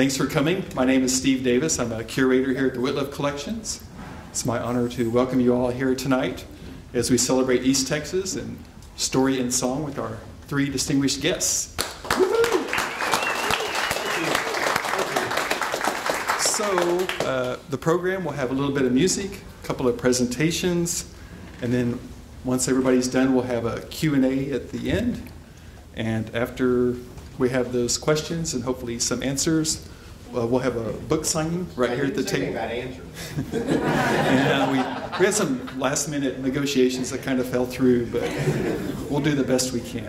Thanks for coming. My name is Steve Davis. I'm a curator here at the Wittliff Collections. It's my honor to welcome you all here tonight as we celebrate East Texas and story and song with our three distinguished guests. So uh, the program will have a little bit of music, a couple of presentations, and then once everybody's done, we'll have a Q&A at the end. And after we have those questions and hopefully some answers. Uh, we'll have a book signing right here at the table. and uh, we, we had some last minute negotiations that kind of fell through, but we'll do the best we can.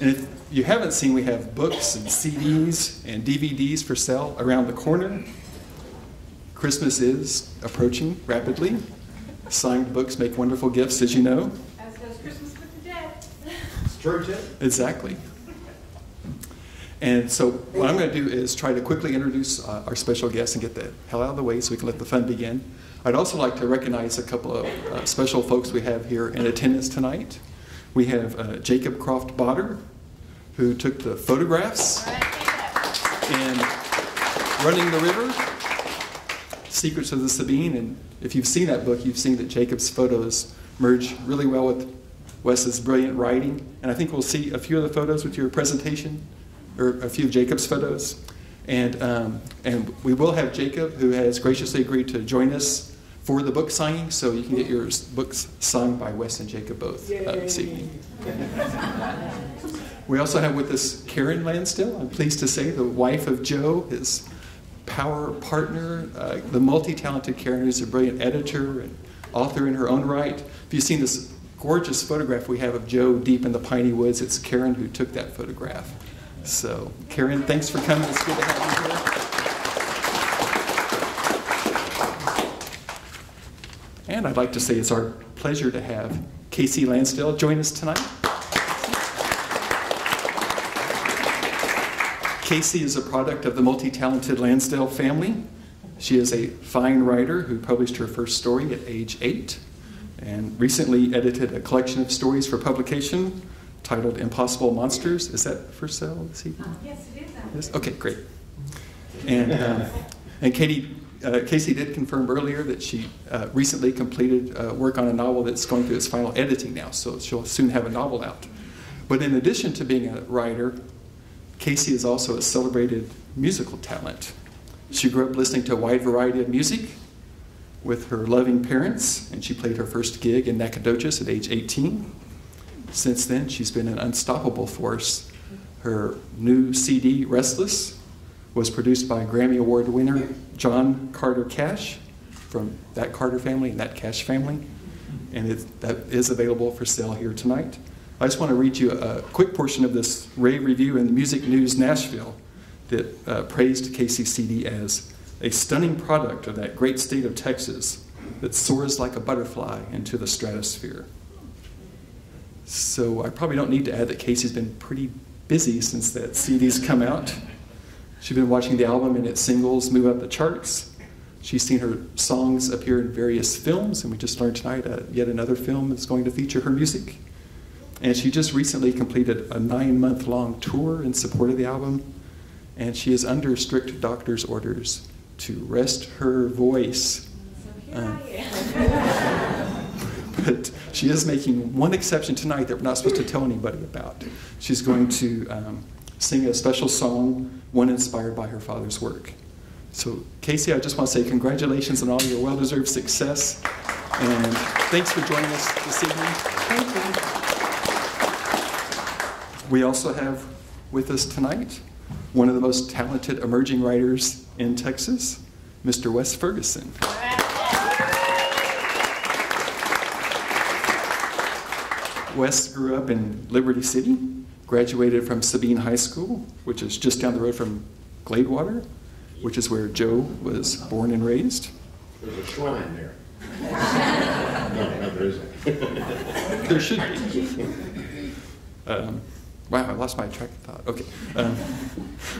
And if you haven't seen, we have books and CDs and DVDs for sale around the corner. Christmas is approaching rapidly. Signed books make wonderful gifts, as you know. As does Christmas with the Dead. It's true, too. Exactly. And so what I'm going to do is try to quickly introduce uh, our special guests and get the hell out of the way so we can let the fun begin. I'd also like to recognize a couple of uh, special folks we have here in attendance tonight. We have uh, Jacob Croft Botter, who took the photographs in Running the River, Secrets of the Sabine. And if you've seen that book, you've seen that Jacob's photos merge really well with Wes's brilliant writing. And I think we'll see a few of the photos with your presentation or a few of Jacob's photos. And, um, and we will have Jacob, who has graciously agreed to join us for the book signing, so you can get your books signed by Wes and Jacob both uh, this evening. we also have with us Karen Lansdale, I'm pleased to say, the wife of Joe, his power partner, uh, the multi talented Karen, who's a brilliant editor and author in her own right. If you've seen this gorgeous photograph we have of Joe deep in the piney woods, it's Karen who took that photograph. So, Karen, thanks for coming. It's good to have you here. And I'd like to say it's our pleasure to have Kasey Lansdale join us tonight. Kasey is a product of the multi talented Lansdale family. She is a fine writer who published her first story at age eight and recently edited a collection of stories for publication titled Impossible Monsters. Is that for sale this evening? Uh, yes, it is. Yes? Okay, great. And, um, and Katie, uh, Kasey did confirm earlier that she uh, recently completed uh, work on a novel that's going through its final editing now, so she'll soon have a novel out. But in addition to being a writer, Kasey is also a celebrated musical talent. She grew up listening to a wide variety of music with her loving parents, and she played her first gig in Nacogdoches at age 18. Since then, she's been an unstoppable force. Her new CD, Restless, was produced by Grammy Award winner John Carter Cash from that Carter family and that Cash family. And it, that is available for sale here tonight. I just want to read you a quick portion of this rave review in the Music News Nashville that uh, praised KCCD as a stunning product of that great state of Texas that soars like a butterfly into the stratosphere. So I probably don't need to add that Kasey's been pretty busy since that CD's come out. She's been watching the album and its singles move up the charts. She's seen her songs appear in various films, and we just learned tonight uh, yet another film that's going to feature her music. And she just recently completed a nine month long tour in support of the album, and she is under strict doctor's orders to rest her voice. So here I am. but she is making one exception tonight that we're not supposed to tell anybody about. She's going to um, sing a special song, one inspired by her father's work. So, Kasey, I just want to say congratulations on all your well deserved success. And thanks for joining us this evening. Thank you. We also have with us tonight one of the most talented emerging writers in Texas, Mr. Wes Ferguson. Wes grew up in Liberty City, graduated from Sabine High School, which is just down the road from Gladewater, which is where Joe was born and raised. There's a shrine there. no, no, there isn't. There should be. Um, wow, I lost my track of thought. Okay. Um,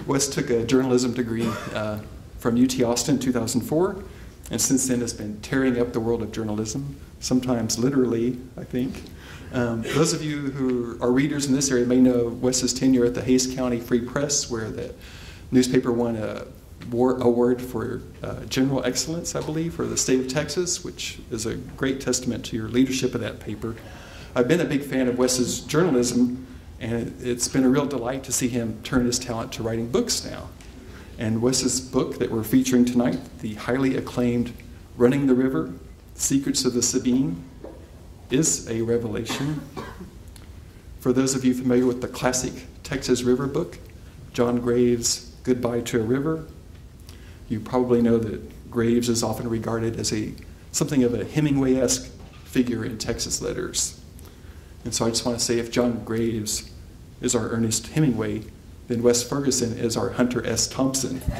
Wes took a journalism degree uh, from UT Austin in 2004, and since then has been tearing up the world of journalism, sometimes literally, I think. Um, those of you who are readers in this area may know Wes's tenure at the Hays County Free Press, where the newspaper won a war, award for uh, general excellence, I believe, for the state of Texas, which is a great testament to your leadership of that paper. I've been a big fan of Wes's journalism, and it's been a real delight to see him turn his talent to writing books now. And Wes's book that we're featuring tonight, the highly acclaimed Running the River Secrets of the Sabine, is a revelation. For those of you familiar with the classic Texas River book, John Graves' Goodbye to a River, you probably know that Graves is often regarded as a something of a Hemingway-esque figure in Texas letters. And so I just want to say if John Graves is our Ernest Hemingway, then Wes Ferguson is our Hunter S. Thompson.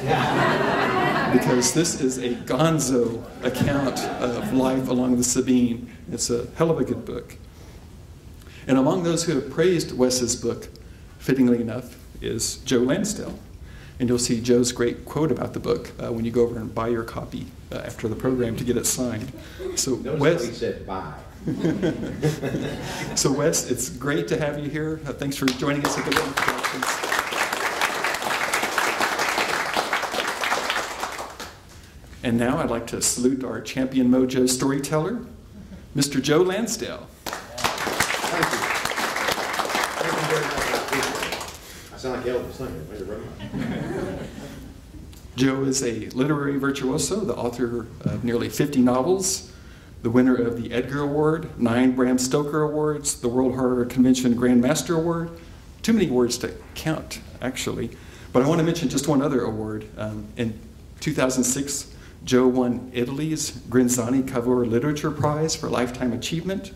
because this is a gonzo account of life along the Sabine. It's a hell of a good book. And among those who have praised Wes's book, fittingly enough, is Joe Lansdale. And you'll see Joe's great quote about the book uh, when you go over and buy your copy uh, after the program to get it signed. So Notice Wes, how he said bye. so Wes, it's great to have you here. Uh, thanks for joining us at the And now I'd like to salute our champion mojo storyteller, Mr. Joe Lansdale. Thank you. Thank you very much. I. I sound like Elvis, don't Way to run. Joe is a literary virtuoso, the author of nearly 50 novels, the winner of the Edgar Award, nine Bram Stoker Awards, the World Horror Convention Grand Master Award. Too many awards to count, actually. But I want to mention just one other award. Um, in 2006, Joe won Italy's Grinzani Cavour Literature Prize for Lifetime Achievement.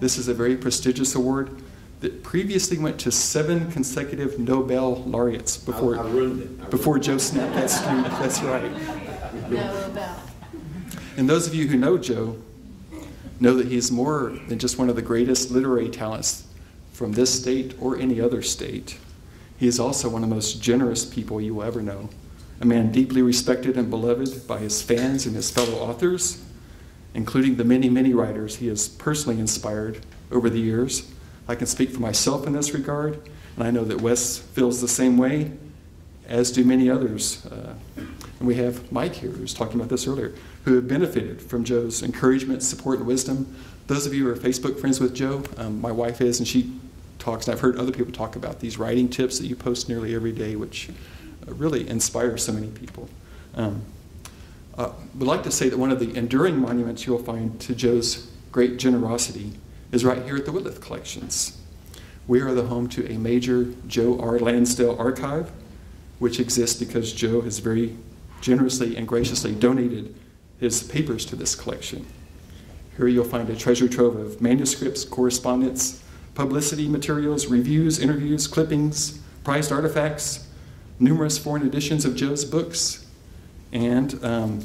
This is a very prestigious award that previously went to seven consecutive Nobel laureates before, I ruined it. I before ruined Joe it. snapped that streak. That's right. No about. And those of you who know Joe know that he's more than just one of the greatest literary talents from this state or any other state. He is also one of the most generous people you will ever know, a man deeply respected and beloved by his fans and his fellow authors, including the many, many writers he has personally inspired over the years. I can speak for myself in this regard, and I know that Wes feels the same way, as do many others. Uh, and we have Mike here, who was talking about this earlier, who have benefited from Joe's encouragement, support, and wisdom. Those of you who are Facebook friends with Joe, um, my wife is, and she talks, and I've heard other people talk about these writing tips that you post nearly every day, which really inspire so many people. Um, uh, would like to say that one of the enduring monuments you'll find to Joe's great generosity is right here at the Wittliff Collections. We are the home to a major Joe R. Lansdale archive, which exists because Joe has very generously and graciously donated his papers to this collection. Here you'll find a treasure trove of manuscripts, correspondence, publicity materials, reviews, interviews, clippings, prized artifacts, numerous foreign editions of Joe's books, and um,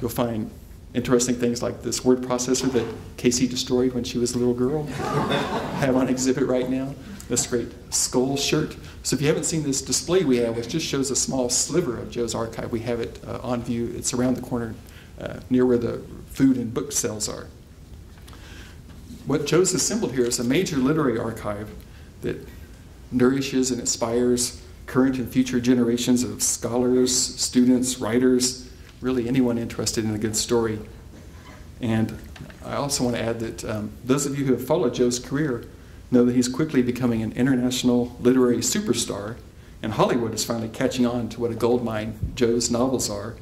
you'll find interesting things like this word processor that Kasey destroyed when she was a little girl. have on exhibit right now. This great skull shirt. So if you haven't seen this display we have, which just shows a small sliver of Joe's archive, we have it uh, on view. It's around the corner uh, near where the food and book sales are. What Joe's assembled here is a major literary archive that nourishes and inspires current and future generations of scholars, students, writers, really anyone interested in a good story. And I also want to add that um, those of you who have followed Joe's career know that he's quickly becoming an international literary superstar, and Hollywood is finally catching on to what a goldmine Joe's novels are.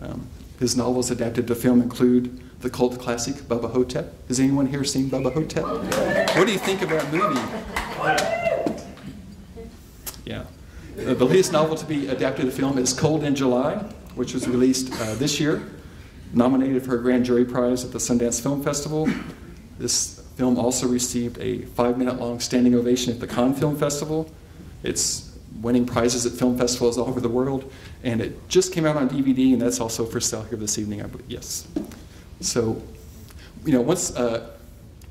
Um, his novels adapted to film include the cult classic Bubba Ho-Tep. Has anyone here seen Bubba Ho-Tep? What do you think of that movie? Yeah. Uh, the latest novel to be adapted to film is Cold in July, which was released uh, this year, nominated for a grand jury prize at the Sundance Film Festival. This film also received a five minute long standing ovation at the Cannes Film Festival. It's winning prizes at film festivals all over the world, and it just came out on DVD, and that's also for sale here this evening, I believe. Yes. So, you know, once uh,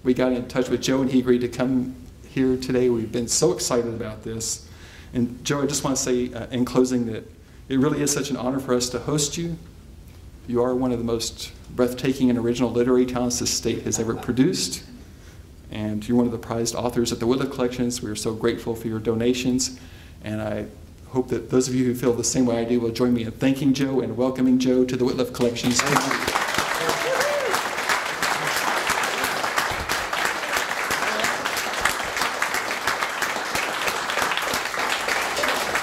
we got in touch with Joe and he agreed to come here today, we've been so excited about this. And Joe, I just want to say uh, in closing that it really is such an honor for us to host you. You are one of the most breathtaking and original literary talents this state has ever produced. And you're one of the prized authors at the Wittliff Collections. We are so grateful for your donations. And I hope that those of you who feel the same way I do will join me in thanking Joe and welcoming Joe to the Wittliff Collections.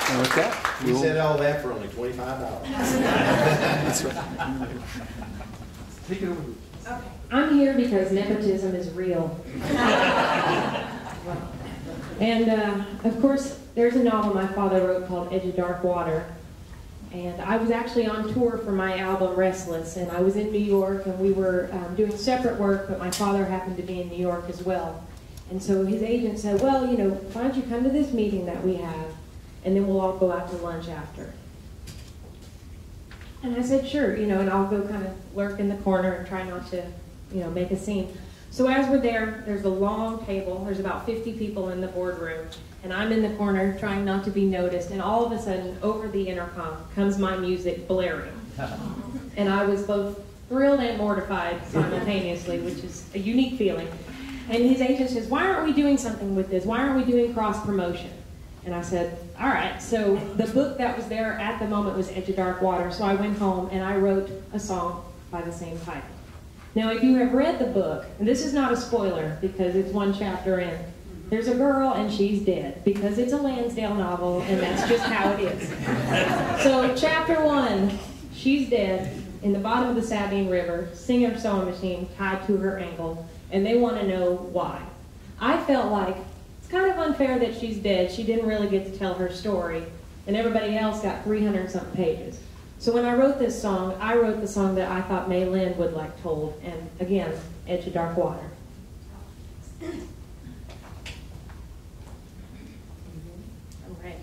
And with that, You we'll- said all that for only twenty-five dollars. that's right. Take it over. I'm here because nepotism is real. and uh, of course, there's a novel my father wrote called Edge of Dark Water. And I was actually on tour for my album Restless, and I was in New York, and we were um, doing separate work, but my father happened to be in New York as well. And so his agent said, Well, you know, why don't you come to this meeting that we have, and then we'll all go out to lunch after. And I said, sure, you know, and I'll go kind of lurk in the corner and try not to, you know, make a scene. So as we're there, there's a long table. There's about 50 people in the boardroom. And I'm in the corner trying not to be noticed. And all of a sudden, over the intercom comes my music blaring. And I was both thrilled and mortified simultaneously, which is a unique feeling. And his agent says, why aren't we doing something with this? Why aren't we doing cross promotion? And I said, all right. So the book that was there at the moment was Edge of Dark Water. So I went home and I wrote a song by the same title. Now, if you have read the book, and this is not a spoiler because it's one chapter in, there's a girl and she's dead because it's a Lansdale novel and that's just how it is. So, chapter one, she's dead in the bottom of the Sabine River, Singer sewing machine tied to her ankle, and they want to know why. I felt like it's kind of unfair that she's dead. She didn't really get to tell her story, and everybody else got 300 something pages. So when I wrote this song, I wrote the song that I thought May Lynn would like told, and again, Edge of Dark Water. All right.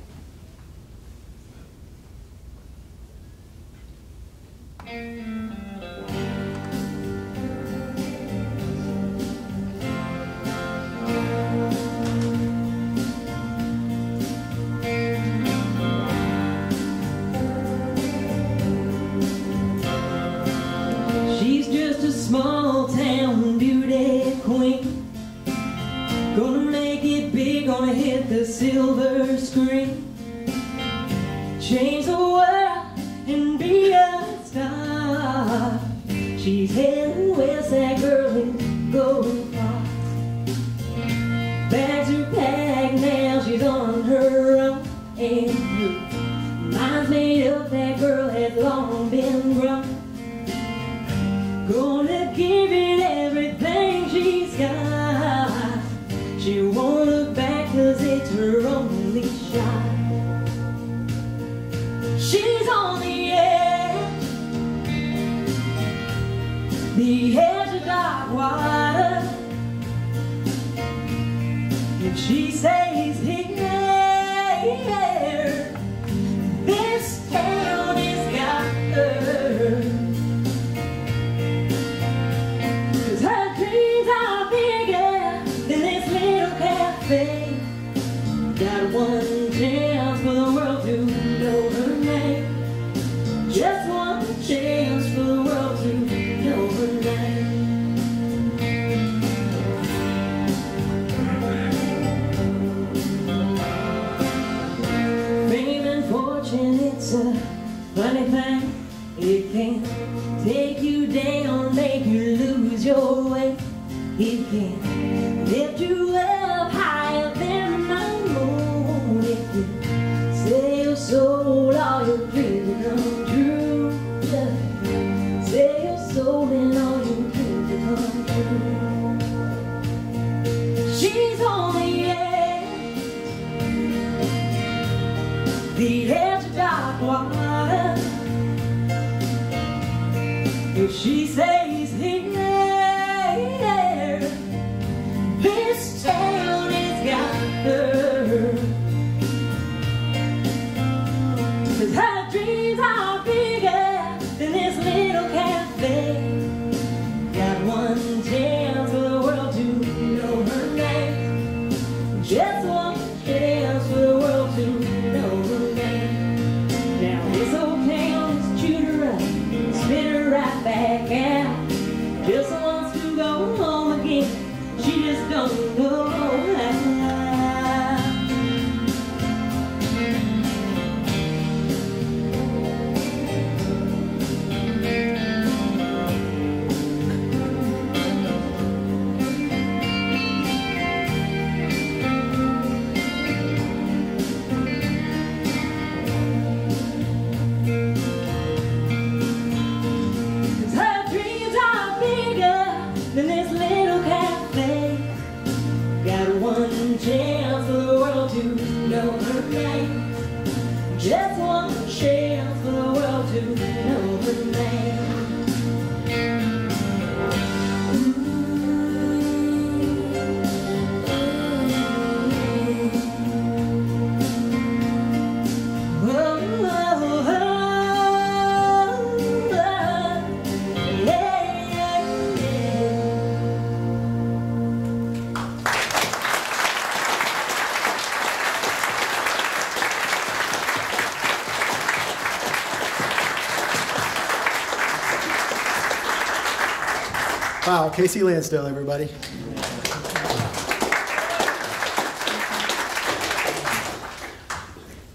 Kasey Lansdale, everybody.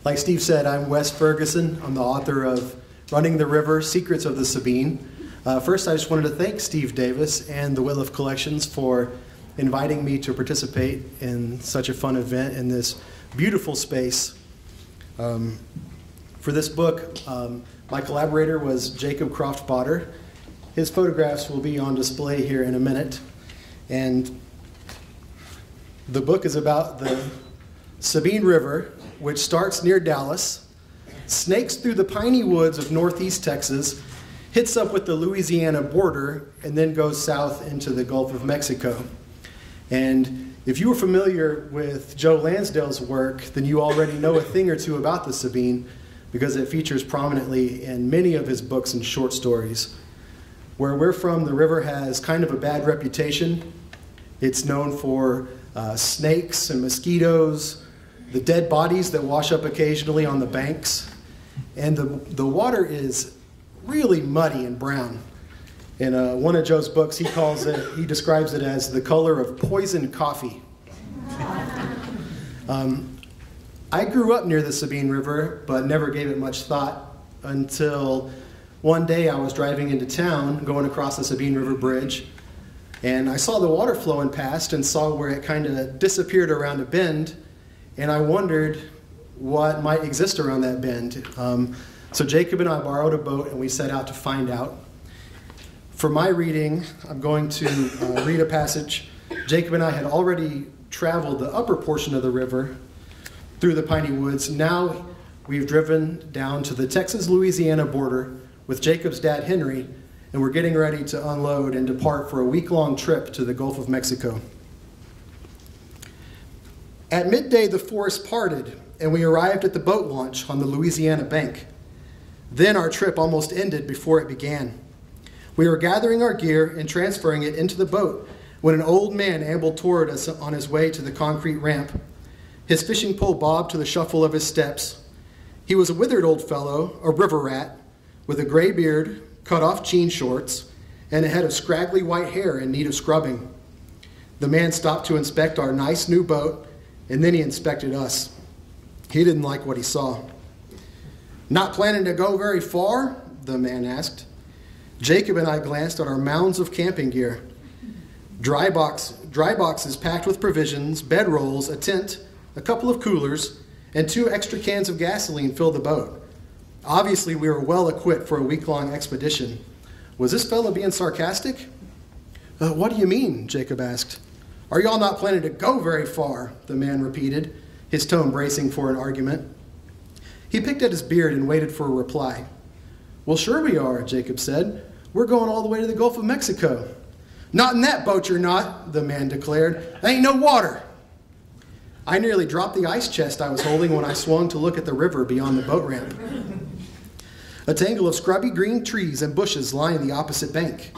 Like Steve said, I'm Wes Ferguson. I'm the author of Running the River Secrets of the Sabine. Uh, first, I just wanted to thank Steve Davis and the Wittliff Collections for inviting me to participate in such a fun event in this beautiful space. Um, for this book, um, my collaborator was Jacob Croft Botter. His photographs will be on display here in a minute. And the book is about the Sabine River, which starts near Dallas, snakes through the piney woods of northeast Texas, hits up with the Louisiana border, and then goes south into the Gulf of Mexico. And if you are familiar with Joe Lansdale's work, then you already know a thing or two about the Sabine because it features prominently in many of his books and short stories. Where we're from, the river has kind of a bad reputation. It's known for uh, snakes and mosquitoes, the dead bodies that wash up occasionally on the banks, and the, the water is really muddy and brown. In uh, one of Joe's books, he calls it, he describes it as the color of poisoned coffee. Um, I grew up near the Sabine River, but never gave it much thought until one day I was driving into town, going across the Sabine River Bridge, and I saw the water flowing past and saw where it kind of disappeared around a bend, and I wondered what might exist around that bend. Um, so Jacob and I borrowed a boat and we set out to find out. For my reading, I'm going to uh, read a passage. Jacob and I had already traveled the upper portion of the river through the piney woods. Now we've driven down to the Texas Louisiana border with Jacob's dad Henry, and we're getting ready to unload and depart for a week long trip to the Gulf of Mexico. At midday, the forest parted, and we arrived at the boat launch on the Louisiana bank. Then our trip almost ended before it began. We were gathering our gear and transferring it into the boat when an old man ambled toward us on his way to the concrete ramp. His fishing pole bobbed to the shuffle of his steps. He was a withered old fellow, a river rat, with a gray beard, cut off jean shorts, and a head of scraggly white hair in need of scrubbing. The man stopped to inspect our nice new boat, and then he inspected us. He didn't like what he saw. Not planning to go very far? The man asked. Jacob and I glanced at our mounds of camping gear. Dry, box, dry boxes packed with provisions, bedrolls, a tent, a couple of coolers, and two extra cans of gasoline filled the boat. Obviously, we were well equipped for a week long expedition. Was this fellow being sarcastic? Uh, what do you mean? Jacob asked. Are y'all not planning to go very far? The man repeated, his tone bracing for an argument. He picked at his beard and waited for a reply. Well, sure we are, Jacob said. We're going all the way to the Gulf of Mexico. Not in that boat, you're not, the man declared. There ain't no water. I nearly dropped the ice chest I was holding when I swung to look at the river beyond the boat ramp. A tangle of scrubby green trees and bushes lined the opposite bank.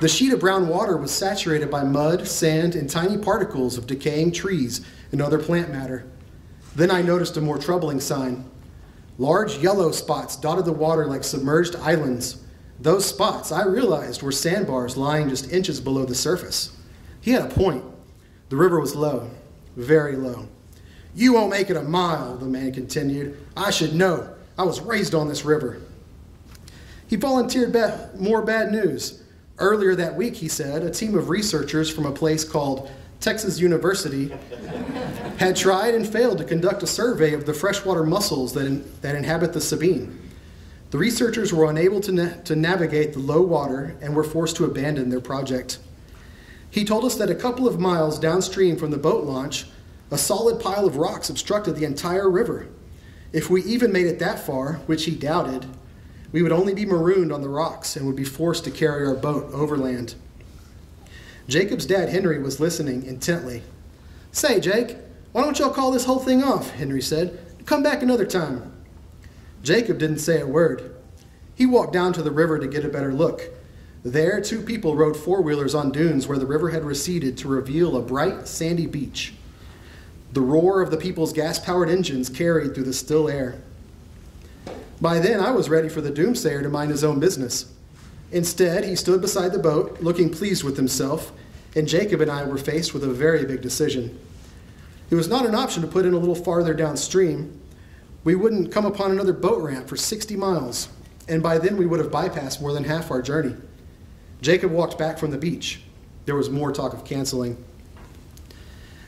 The sheet of brown water was saturated by mud, sand, and tiny particles of decaying trees and other plant matter. Then I noticed a more troubling sign. Large yellow spots dotted the water like submerged islands. Those spots, I realized, were sandbars lying just inches below the surface. He had a point. The river was low, very low. You won't make it a mile, the man continued. I should know. I was raised on this river. He volunteered more bad news. Earlier that week, he said, a team of researchers from a place called Texas University had tried and failed to conduct a survey of the freshwater mussels that, in, that inhabit the Sabine. The researchers were unable to, na- to navigate the low water and were forced to abandon their project. He told us that a couple of miles downstream from the boat launch, a solid pile of rocks obstructed the entire river. If we even made it that far, which he doubted, we would only be marooned on the rocks and would be forced to carry our boat overland. Jacob's dad, Henry, was listening intently. Say, Jake, why don't y'all call this whole thing off? Henry said. Come back another time. Jacob didn't say a word. He walked down to the river to get a better look. There, two people rode four wheelers on dunes where the river had receded to reveal a bright, sandy beach. The roar of the people's gas powered engines carried through the still air. By then, I was ready for the doomsayer to mind his own business. Instead, he stood beside the boat, looking pleased with himself, and Jacob and I were faced with a very big decision. It was not an option to put in a little farther downstream. We wouldn't come upon another boat ramp for 60 miles, and by then we would have bypassed more than half our journey. Jacob walked back from the beach. There was more talk of canceling.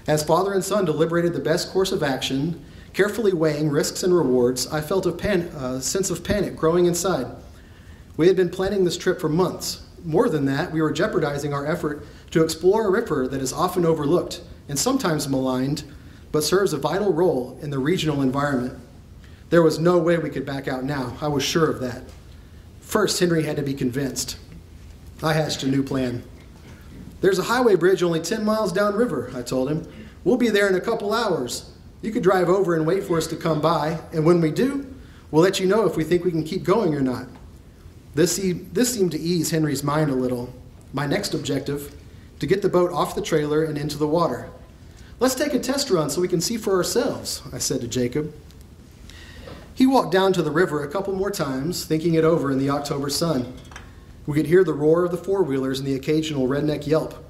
As father and son deliberated the best course of action, carefully weighing risks and rewards, I felt a, sense of panic growing inside. We had been planning this trip for months. More than that, we were jeopardizing our effort to explore a river that is often overlooked and sometimes maligned, but serves a vital role in the regional environment. There was no way we could back out now. I was sure of that. First, Henry had to be convinced. I hatched a new plan. There's a highway bridge only 10 miles downriver, I told him. We'll be there in a couple hours. You could drive over and wait for us to come by, and when we do, we'll let you know if we think we can keep going or not. This, se- this seemed to ease Henry's mind a little. My next objective to get the boat off the trailer and into the water. Let's take a test run so we can see for ourselves, I said to Jacob. He walked down to the river a couple more times, thinking it over in the October sun. We could hear the roar of the four wheelers and the occasional redneck yelp,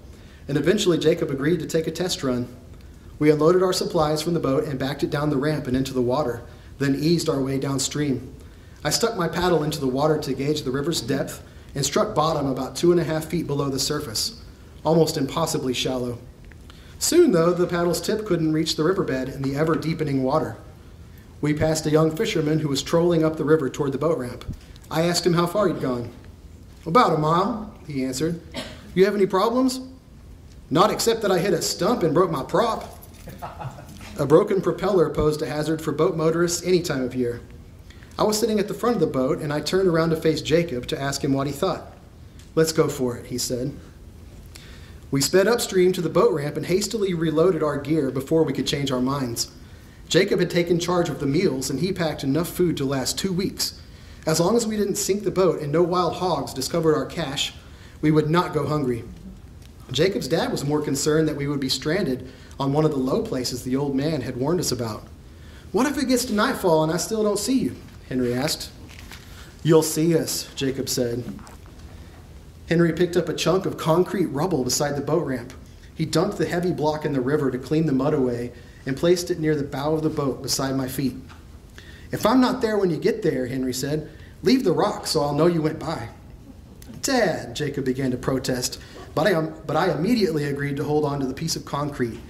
and eventually Jacob agreed to take a test run. We unloaded our supplies from the boat and backed it down the ramp and into the water, then eased our way downstream. I stuck my paddle into the water to gauge the river's depth and struck bottom about two and a half feet below the surface, almost impossibly shallow. Soon, though, the paddle's tip couldn't reach the riverbed in the ever deepening water. We passed a young fisherman who was trolling up the river toward the boat ramp. I asked him how far he'd gone. About a mile, he answered. You have any problems? Not except that I hit a stump and broke my prop. A broken propeller posed a hazard for boat motorists any time of year. I was sitting at the front of the boat and I turned around to face Jacob to ask him what he thought. Let's go for it, he said. We sped upstream to the boat ramp and hastily reloaded our gear before we could change our minds. Jacob had taken charge of the meals and he packed enough food to last two weeks. As long as we didn't sink the boat and no wild hogs discovered our cache, we would not go hungry. Jacob's dad was more concerned that we would be stranded on one of the low places the old man had warned us about. What if it gets to nightfall and I still don't see you? Henry asked. You'll see us, Jacob said. Henry picked up a chunk of concrete rubble beside the boat ramp. He dumped the heavy block in the river to clean the mud away and placed it near the bow of the boat beside my feet. If I'm not there when you get there, Henry said, leave the rock so I'll know you went by. Dad, Jacob began to protest, but I, but I immediately agreed to hold on to the piece of concrete,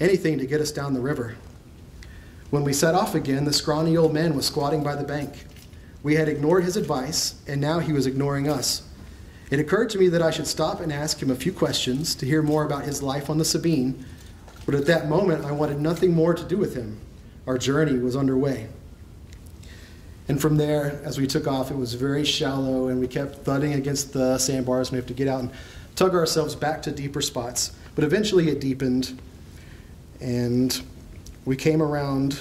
anything to get us down the river. When we set off again, the scrawny old man was squatting by the bank. We had ignored his advice, and now he was ignoring us. It occurred to me that I should stop and ask him a few questions to hear more about his life on the Sabine, but at that moment I wanted nothing more to do with him. Our journey was underway. And from there, as we took off, it was very shallow, and we kept thudding against the sandbars. And we have to get out and tug ourselves back to deeper spots. But eventually, it deepened, and we came around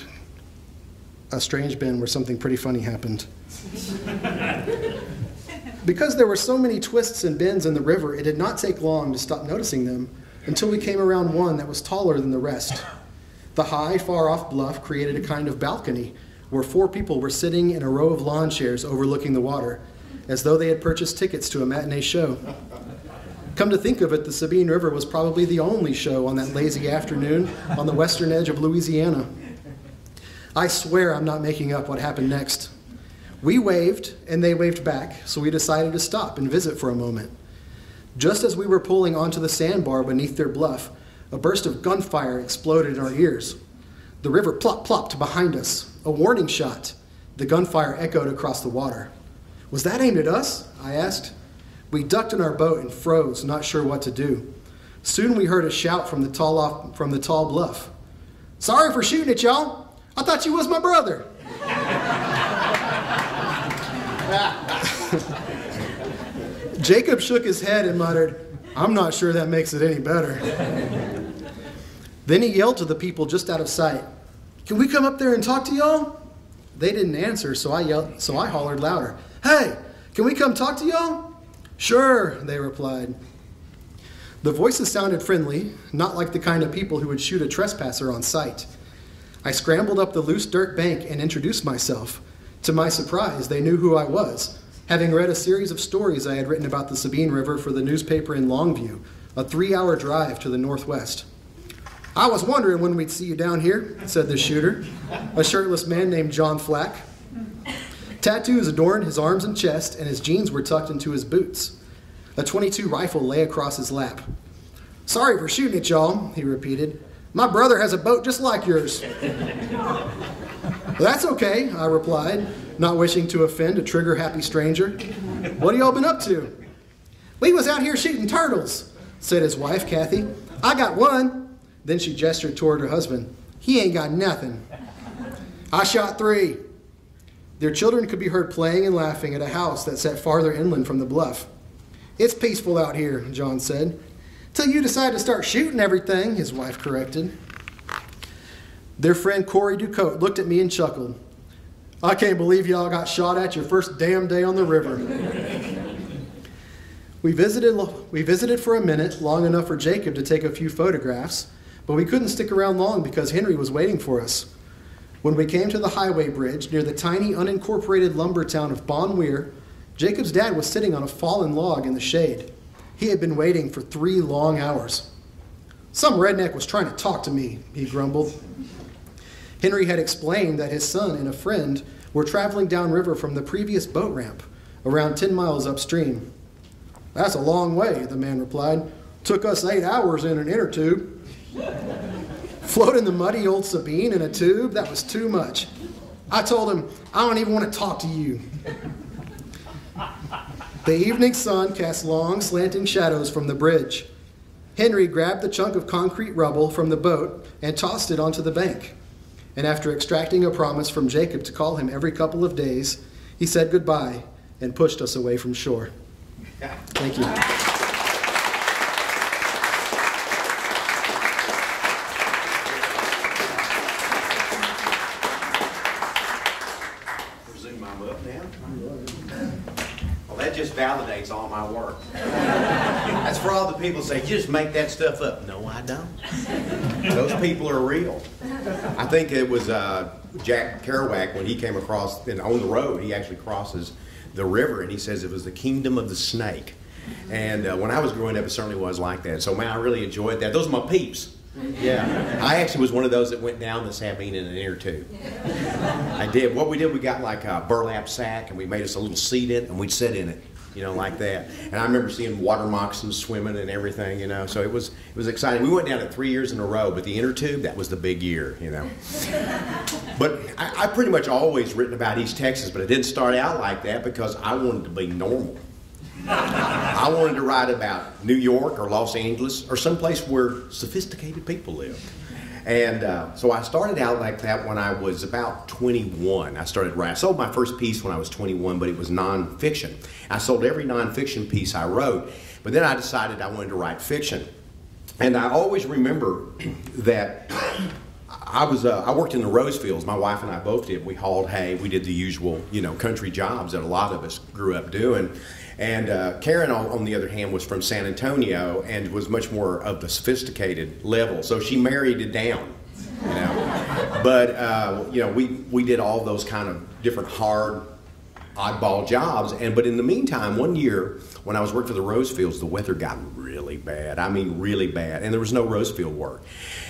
a strange bend where something pretty funny happened. because there were so many twists and bends in the river, it did not take long to stop noticing them until we came around one that was taller than the rest. The high, far off bluff created a kind of balcony where four people were sitting in a row of lawn chairs overlooking the water, as though they had purchased tickets to a matinee show. Come to think of it, the Sabine River was probably the only show on that lazy afternoon on the western edge of Louisiana. I swear I'm not making up what happened next. We waved, and they waved back, so we decided to stop and visit for a moment. Just as we were pulling onto the sandbar beneath their bluff, a burst of gunfire exploded in our ears. The river plop plopped behind us, a warning shot. The gunfire echoed across the water. Was that aimed at us? I asked. We ducked in our boat and froze, not sure what to do. Soon we heard a shout from the tall, off, from the tall bluff. Sorry for shooting at y'all. I thought you was my brother. Jacob shook his head and muttered, I'm not sure that makes it any better. then he yelled to the people just out of sight, Can we come up there and talk to y'all? They didn't answer, so I yelled, so I hollered louder, Hey, can we come talk to y'all? Sure, they replied. The voices sounded friendly, not like the kind of people who would shoot a trespasser on sight. I scrambled up the loose dirt bank and introduced myself. To my surprise, they knew who I was having read a series of stories I had written about the Sabine River for the newspaper in Longview, a three hour drive to the northwest. I was wondering when we'd see you down here, said the shooter, a shirtless man named John Flack. Tattoos adorned his arms and chest, and his jeans were tucked into his boots. A 22 rifle lay across his lap. Sorry for shooting at y'all, he repeated. My brother has a boat just like yours. that's okay, I replied, not wishing to offend a trigger happy stranger. What have y'all been up to? We was out here shooting turtles, said his wife, Kathy. I got one. Then she gestured toward her husband. He ain't got nothing. I shot three. Their children could be heard playing and laughing at a house that sat farther inland from the bluff. It's peaceful out here, John said. Till you decide to start shooting everything, his wife corrected. Their friend Corey Ducote looked at me and chuckled. I can't believe y'all got shot at your first damn day on the river. we, visited, we visited for a minute, long enough for Jacob to take a few photographs, but we couldn't stick around long because Henry was waiting for us. When we came to the highway bridge near the tiny unincorporated lumber town of Bon Wier, Jacob's dad was sitting on a fallen log in the shade. He had been waiting for three long hours. Some redneck was trying to talk to me, he grumbled. Henry had explained that his son and a friend were traveling downriver from the previous boat ramp, around 10 miles upstream. That's a long way, the man replied. Took us eight hours in an inner tube. Floating the muddy old Sabine in a tube, that was too much. I told him, I don't even want to talk to you. The evening sun cast long, slanting shadows from the bridge. Henry grabbed the chunk of concrete rubble from the boat and tossed it onto the bank. And after extracting a promise from Jacob to call him every couple of days, he said goodbye and pushed us away from shore. Thank you. Presume I'm up now? Well, that just validates all my work. That's for all the people who say, you just make that stuff up. No, I don't. Those people are real. I think it was uh, Jack Kerouac when he came across, and on the road, he actually crosses the river, and he says it was the kingdom of the snake. And uh, when I was growing up, it certainly was like that. So, man, I really enjoyed that. Those are my peeps. Yeah. I actually was one of those that went down the Sabine in an inner tube. I did. What we did, we got like a burlap sack and we made us a little seat in it and we'd sit in it, you know, like that. And I remember seeing water moccasins swimming and everything, you know. So it was it was exciting. We went down it three years in a row, but the inner tube, that was the big year, you know. But I, I pretty much always written about East Texas, but it didn't start out like that because I wanted to be normal. I wanted to write about New York or Los Angeles or someplace where sophisticated people live. And uh, so I started out like that when I was about 21. I started writing. I sold my first piece when I was 21, but it was nonfiction. I sold every nonfiction piece I wrote, but then I decided I wanted to write fiction. And I always remember that I was uh, I worked in the rose fields. My wife and I both did. We hauled hay. We did the usual, you know, country jobs that a lot of us grew up doing. And uh, Karen, on, the other hand, was from San Antonio and was much more of the sophisticated level. So she married it down, you know. but uh, you know, we we did all those kind of different hard, oddball jobs. And but in the meantime, one year when I was working for the rose fields, the weather got really bad. I mean, really bad, and there was no rose field work.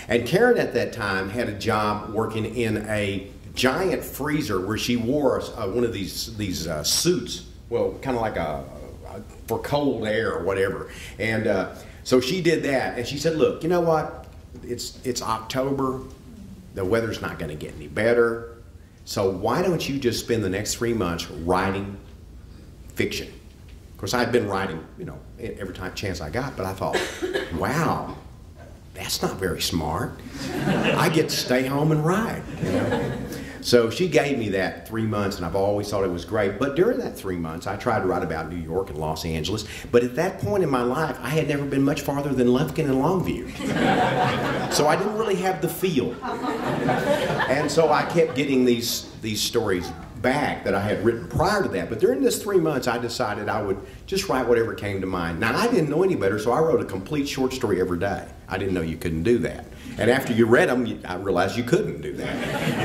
And Karen at that time had a job working in a giant freezer where she wore uh, one of these these uh, suits. Well, kind of like a, for cold air or whatever. And uh, so she did that, and she said, "Look, you know what? It's it's October. The weather's not going to get any better. So why don't you just spend the next three months writing fiction?" Of course, I'd been writing, you know, every time chance I got, but I thought, "Wow." That's not very smart. I get to stay home and write. You know? So she gave me that three months, and I've always thought it was great. But during that three months, I tried to write about New York and Los Angeles. But at that point in my life, I had never been much farther than Lufkin and Longview. so I didn't really have the feel. And so I kept getting these, these stories back that I had written prior to that. But during this three months, I decided I would just write whatever came to mind. Now, I didn't know any better, so I wrote a complete short story every day. I didn't know you couldn't do that. And after you read them, I realized you couldn't do that.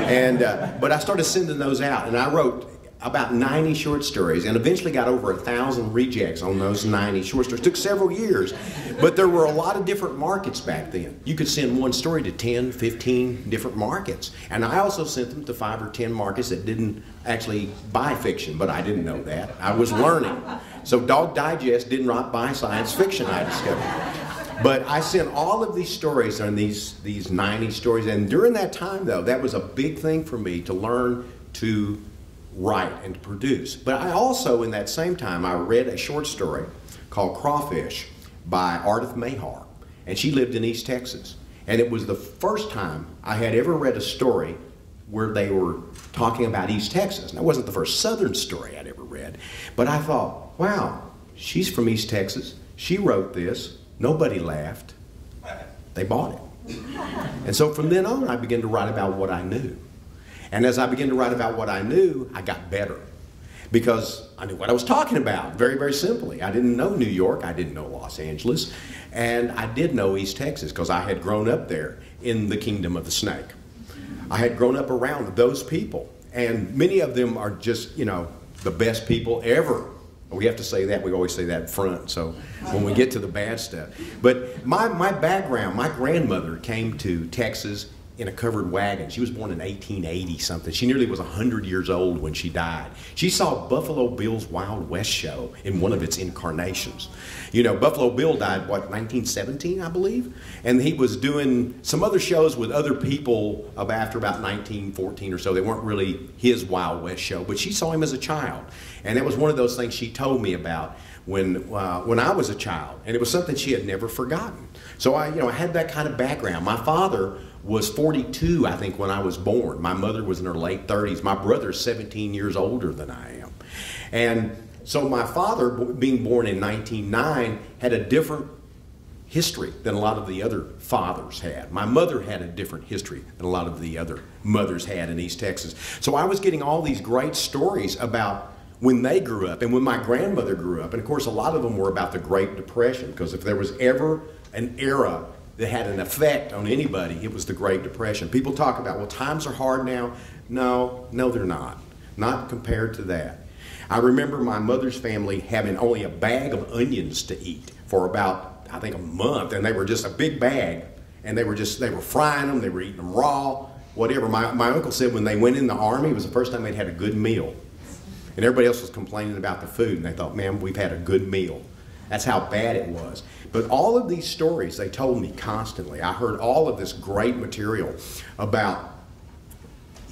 And uh, but I started sending those out, and I wrote about 90 short stories and eventually got over a thousand rejects on those 90 short stories. It took several years, but there were a lot of different markets back then. You could send one story to 10, 15 different markets. And I also sent them to five or 10 markets that didn't actually buy fiction, but I didn't know that. I was learning. So Dog Digest didn't buy science fiction, I discovered. But I sent all of these stories and these, these 90 stories. And during that time, though, that was a big thing for me to learn to write and to produce. But I also, in that same time, I read a short story called Crawfish by Ardath Mayhar. And she lived in East Texas. And it was the first time I had ever read a story where they were talking about East Texas. And that wasn't the first Southern story I'd ever read. But I thought, wow, she's from East Texas. She wrote this. Nobody laughed. They bought it. And so from then on, I began to write about what I knew. And as I began to write about what I knew, I got better because I knew what I was talking about, very, very simply. I didn't know New York, I didn't know Los Angeles, and I did know East Texas because I had grown up there in the kingdom of the snake. I had grown up around those people, and many of them are just, you know, the best people ever. We have to say that, we always say that front, so when we get to the bad stuff. But my, my background, my grandmother came to Texas in a covered wagon. She was born in 1880 something. She nearly was 100 years old when she died. She saw Buffalo Bill's Wild West show in one of its incarnations. You know, Buffalo Bill died, what, 1917, I believe? And he was doing some other shows with other people after about 1914 or so. They weren't really his Wild West show, but she saw him as a child. And that was one of those things she told me about when, uh, when I was a child. And it was something she had never forgotten. So I, you know, I had that kind of background. My father was 42, I think, when I was born. My mother was in her late 30s. My brother's 17 years older than I am. And so my father, being born in 1909, had a different history than a lot of the other fathers had. My mother had a different history than a lot of the other mothers had in East Texas. So I was getting all these great stories about when they grew up and when my grandmother grew up. And of course, a lot of them were about the Great Depression, because if there was ever an era that had an effect on anybody, it was the Great Depression. People talk about, well, times are hard now. No, no, they're not. Not compared to that. I remember my mother's family having only a bag of onions to eat for about, I think, a month, and they were just a big bag, and they were just, they were frying them, they were eating them raw, whatever. My, my uncle said when they went in the army, it was the first time they'd had a good meal. And everybody else was complaining about the food, and they thought, man, we've had a good meal. That's how bad it was. But all of these stories they told me constantly. I heard all of this great material about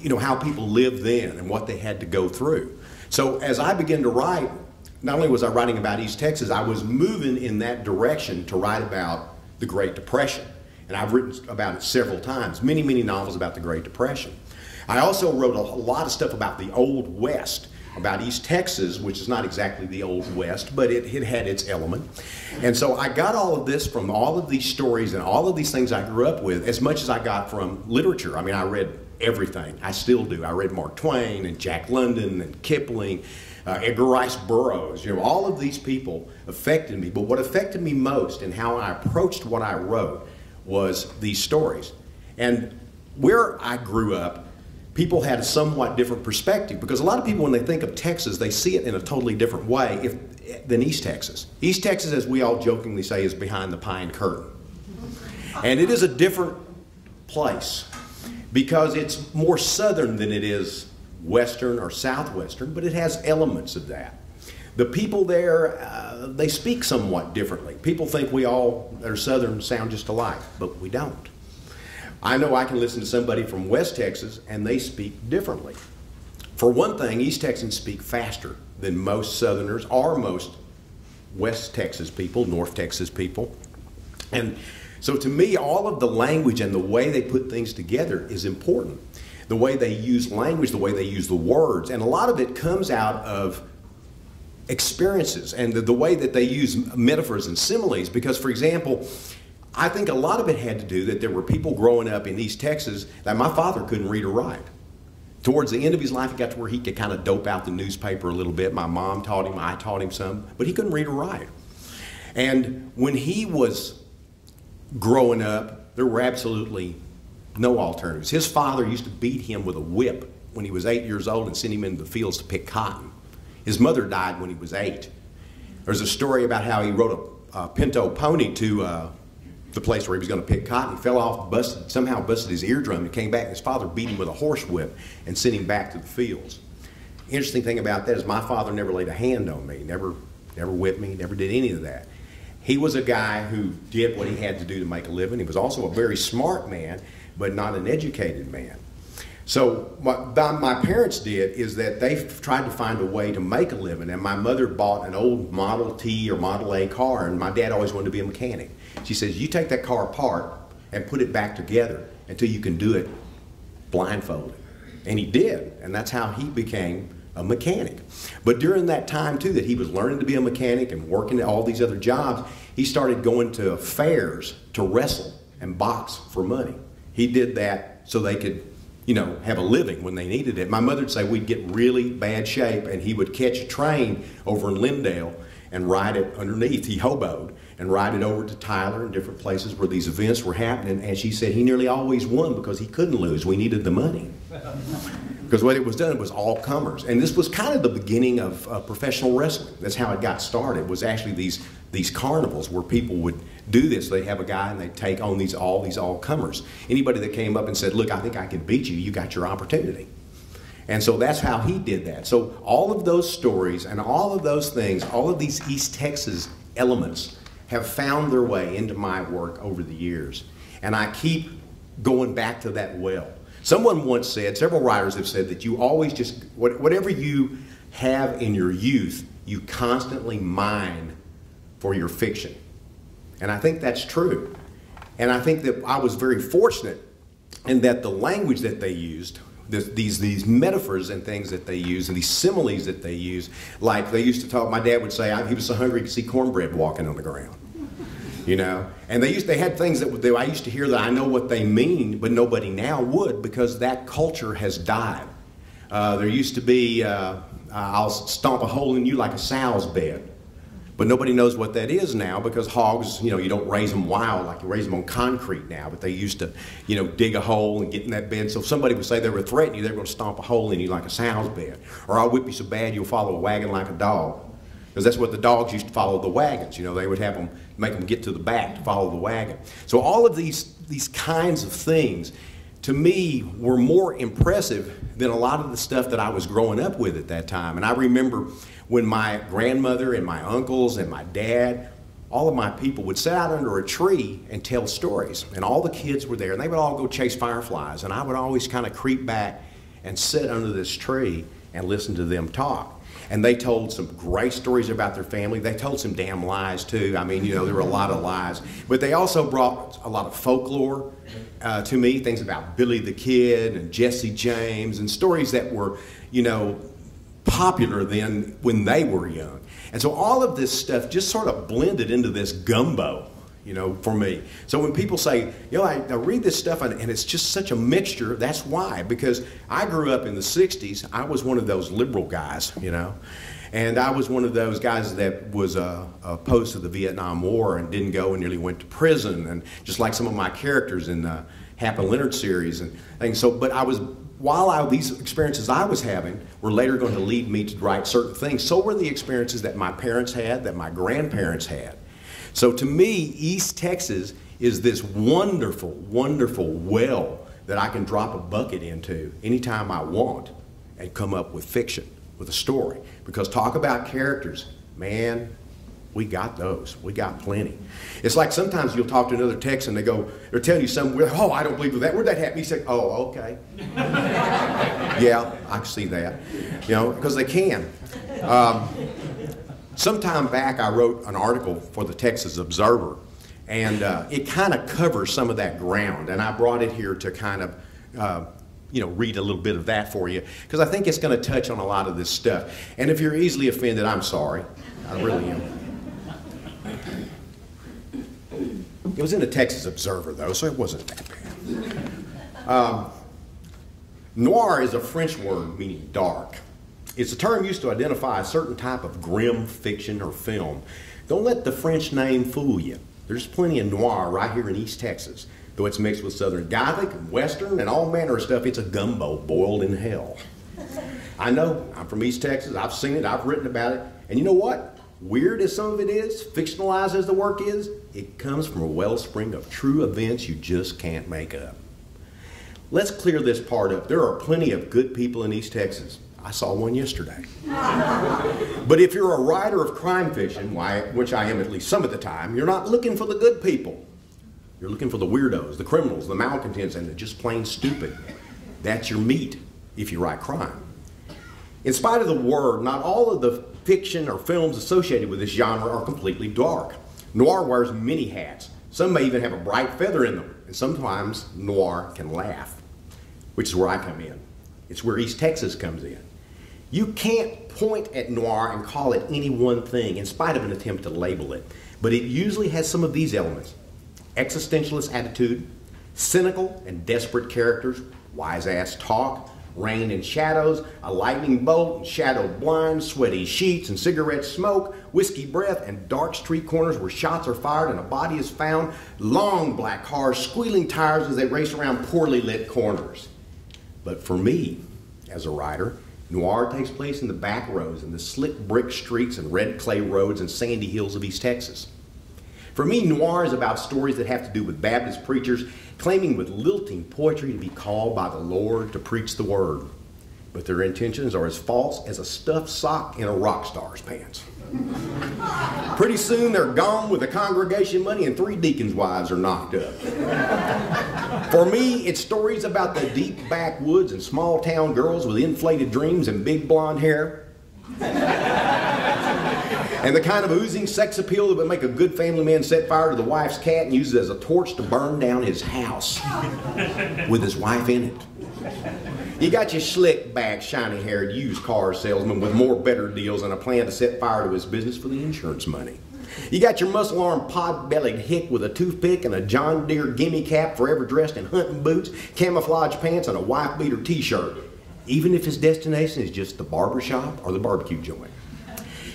you know how people lived then and what they had to go through. So as I began to write, not only was I writing about East Texas, I was moving in that direction to write about the Great Depression. And I've written about it several times, many, many novels about the Great Depression. I also wrote a, lot of stuff about the Old West about East Texas, which is not exactly the Old West, but it, it had its element. And so I got all of this from all of these stories and all of these things I grew up with as much as I got from literature. I mean, I read everything. I still do. I read Mark Twain and Jack London and Kipling, uh, Edgar Rice Burroughs. You know, all of these people affected me. But what affected me most and how I approached what I wrote was these stories. And where I grew up, people had a somewhat different perspective because a lot of people, when they think of Texas, they see it in a totally different way if, than East Texas. East Texas, as we all jokingly say, is behind the pine curtain. And it is a different place because it's more southern than it is western or southwestern, but it has elements of that. The people there, uh, they speak somewhat differently. People think we all that are southern sound just alike, but we don't. I know I can listen to somebody from West Texas and they speak differently. For one thing, East Texans speak faster than most Southerners or most West Texas people, North Texas people. And so to me, all of the language and the way they put things together is important. The way they use language, the way they use the words. And a lot of it comes out of experiences and the, the way that they use metaphors and similes. Because, for example, I think a lot of it had to do that there were people growing up in East Texas that my father couldn't read or write. Towards the end of his life, he got to where he could kind of dope out the newspaper a little bit. My mom taught him, I taught him some, but he couldn't read or write. And when he was growing up, there were absolutely no alternatives. His father used to beat him with a whip when he was eight years old and sent him into the fields to pick cotton. His mother died when he was eight. There's a story about how he rode a, a pinto pony to uh, the place where he was going to pick cotton. He fell off, busted, somehow busted his eardrum, and came back. And his father beat him with a horse whip and sent him back to the fields. Interesting thing about that is my father never laid a hand on me, never, never whipped me, never did any of that. He was a guy who did what he had to do to make a living. He was also a very smart man, but not an educated man. So what my parents did is that they tried to find a way to make a living, and my mother bought an old Model T or Model A car, and my dad always wanted to be a mechanic. She says, "You take that car apart and put it back together until you can do it blindfolded," and he did, and that's how he became a mechanic. But during that time too, that he was learning to be a mechanic and working at all these other jobs, he started going to fairs to wrestle and box for money. He did that so they could you know, have a living when they needed it. My mother would say we'd get really bad shape, and he would catch a train over in Lindale and ride it underneath. He hoboed and ride it over to Tyler and different places where these events were happening. And she said he nearly always won because he couldn't lose. We needed the money. Because what it was done was all comers. And this was kind of the beginning of uh, professional wrestling. That's how it got started, was actually these, these carnivals where people would do this. They have a guy and they take on these all these all comers. Anybody that came up and said, "Look, I think I can beat you," you got your opportunity. And so that's how he did that. So all of those stories and all of those things, all of these East Texas elements have found their way into my work over the years. And I keep going back to that well. Someone once said, several writers have said that you always just, whatever you have in your youth, you constantly mine for your fiction. And I think that's true. And I think that I was very fortunate in that the language that they used, this, these, these metaphors and things that they use, and these similes that they use, like they used to talk, my dad would say, he was so hungry he could see cornbread walking on the ground. You know, and they used they had things that I used to hear that I know what they mean, but nobody now would because that culture has died. Uh, there used to be, uh, I'll stomp a hole in you like a sow's bed. But nobody knows what that is now because hogs, you know, you don't raise them wild like you raise them on concrete now. But they used to, you know, dig a hole and get in that bed. So if somebody would say they were threatening you, they were going to stomp a hole in you like a sow's bed. Or I'll whip you so bad you'll follow a wagon like a dog. Because that's what the dogs used to follow the wagons. You know, they would have them, make them get to the back to follow the wagon. So all of these, these kinds of things, to me, were more impressive than a lot of the stuff that I was growing up with at that time. And I remember when my grandmother and my uncles and my dad, all of my people would sit out under a tree and tell stories. And all the kids were there, and they would all go chase fireflies. And I would always kind of creep back and sit under this tree and listen to them talk. And they told some great stories about their family. They told some damn lies, too. I mean, you know, there were a lot of lies. But they also brought a lot of folklore uh, to me, things about Billy the Kid and Jesse James, and stories that were, you know, popular then when they were young. And so all of this stuff just sort of blended into this gumbo, you know, for me. So when people say, you know, I, I read this stuff and, and, it's just such a mixture, that's why. Because I grew up in the 60s, I was one of those liberal guys, you know. And I was one of those guys that was uh, opposed to the Vietnam War and didn't go and nearly went to prison, and just like some of my characters in the Hap and Leonard series and things. So, but I was while I, these experiences I was having were later going to lead me to write certain things, so were the experiences that my parents had, that my grandparents had. So to me, East Texas is this wonderful, wonderful well that I can drop a bucket into anytime I want and come up with fiction, with a story. Because talk about characters, man, we got those. We got plenty. It's like sometimes you'll talk to another Texan, they go, they're telling you something, oh, I don't believe that. Where'd that happen? You say, oh, okay. yeah, I can see that. You know, because they can. Um, some time back, I wrote an article for the Texas Observer, and uh, it kind of covers some of that ground. And I brought it here to kind of uh, you know, read a little bit of that for you because I think it's going to touch on a lot of this stuff. And if you're easily offended, I'm sorry. I really am. It was in the Texas Observer, though, so it wasn't that bad. Um, noir is a French word meaning dark. It's a term used to identify a certain type of grim fiction or film. Don't let the French name fool you. There's plenty of noir right here in East Texas. Though it's mixed with Southern Gothic and Western and all manner of stuff, it's a gumbo boiled in hell. I know, I'm from East Texas, I've seen it, I've written about it, and you know what? Weird as some of it is, fictionalized as the work is, it comes from a wellspring of true events you just can't make up. Let's clear this part up. There are plenty of good people in East Texas. I saw one yesterday. but if you're a writer of crime fiction, why, which I am at least some of the time, you're not looking for the good people. You're looking for the weirdos, the criminals, the malcontents, and the just plain stupid. That's your meat if you write crime. In spite of the word, not all of the fiction or films associated with this genre are completely dark. Noir wears many hats. Some may even have a bright feather in them, and sometimes noir can laugh, which is where I come in. It's where East Texas comes in. You can't point at noir and call it any one thing in spite of an attempt to label it, but it usually has some of these elements existentialist attitude, cynical and desperate characters, wise ass talk, rain and shadows, a lightning bolt and shadowed blinds, sweaty sheets and cigarette smoke, whiskey breath, and dark street corners where shots are fired and a body is found, long black cars squealing tires as they race around poorly lit corners. But for me, as a writer, Noir takes place in the back roads and the slick brick streets and red clay roads and sandy hills of East Texas. For me, noir is about stories that have to do with Baptist preachers claiming with lilting poetry to be called by the Lord to preach the word. But their intentions are as false as a stuffed sock in a rock star's pants. Pretty soon they're gone with the congregation money and three deacons' wives are knocked up. For me, it's stories about the deep backwoods and small town girls with inflated dreams and big blonde hair. And the kind of oozing sex appeal that would make a good family man set fire to the wife's cat and use it as a torch to burn down his house with his wife in it. You got your slick back, shiny haired used car salesman with more better deals and a plan to set fire to his business for the insurance money. You got your muscle armed, pod bellied hick with a toothpick and a John Deere gimme cap, forever dressed in hunting boots, camouflage pants, and a wife beater t shirt, even if his destination is just the barber shop or the barbecue joint.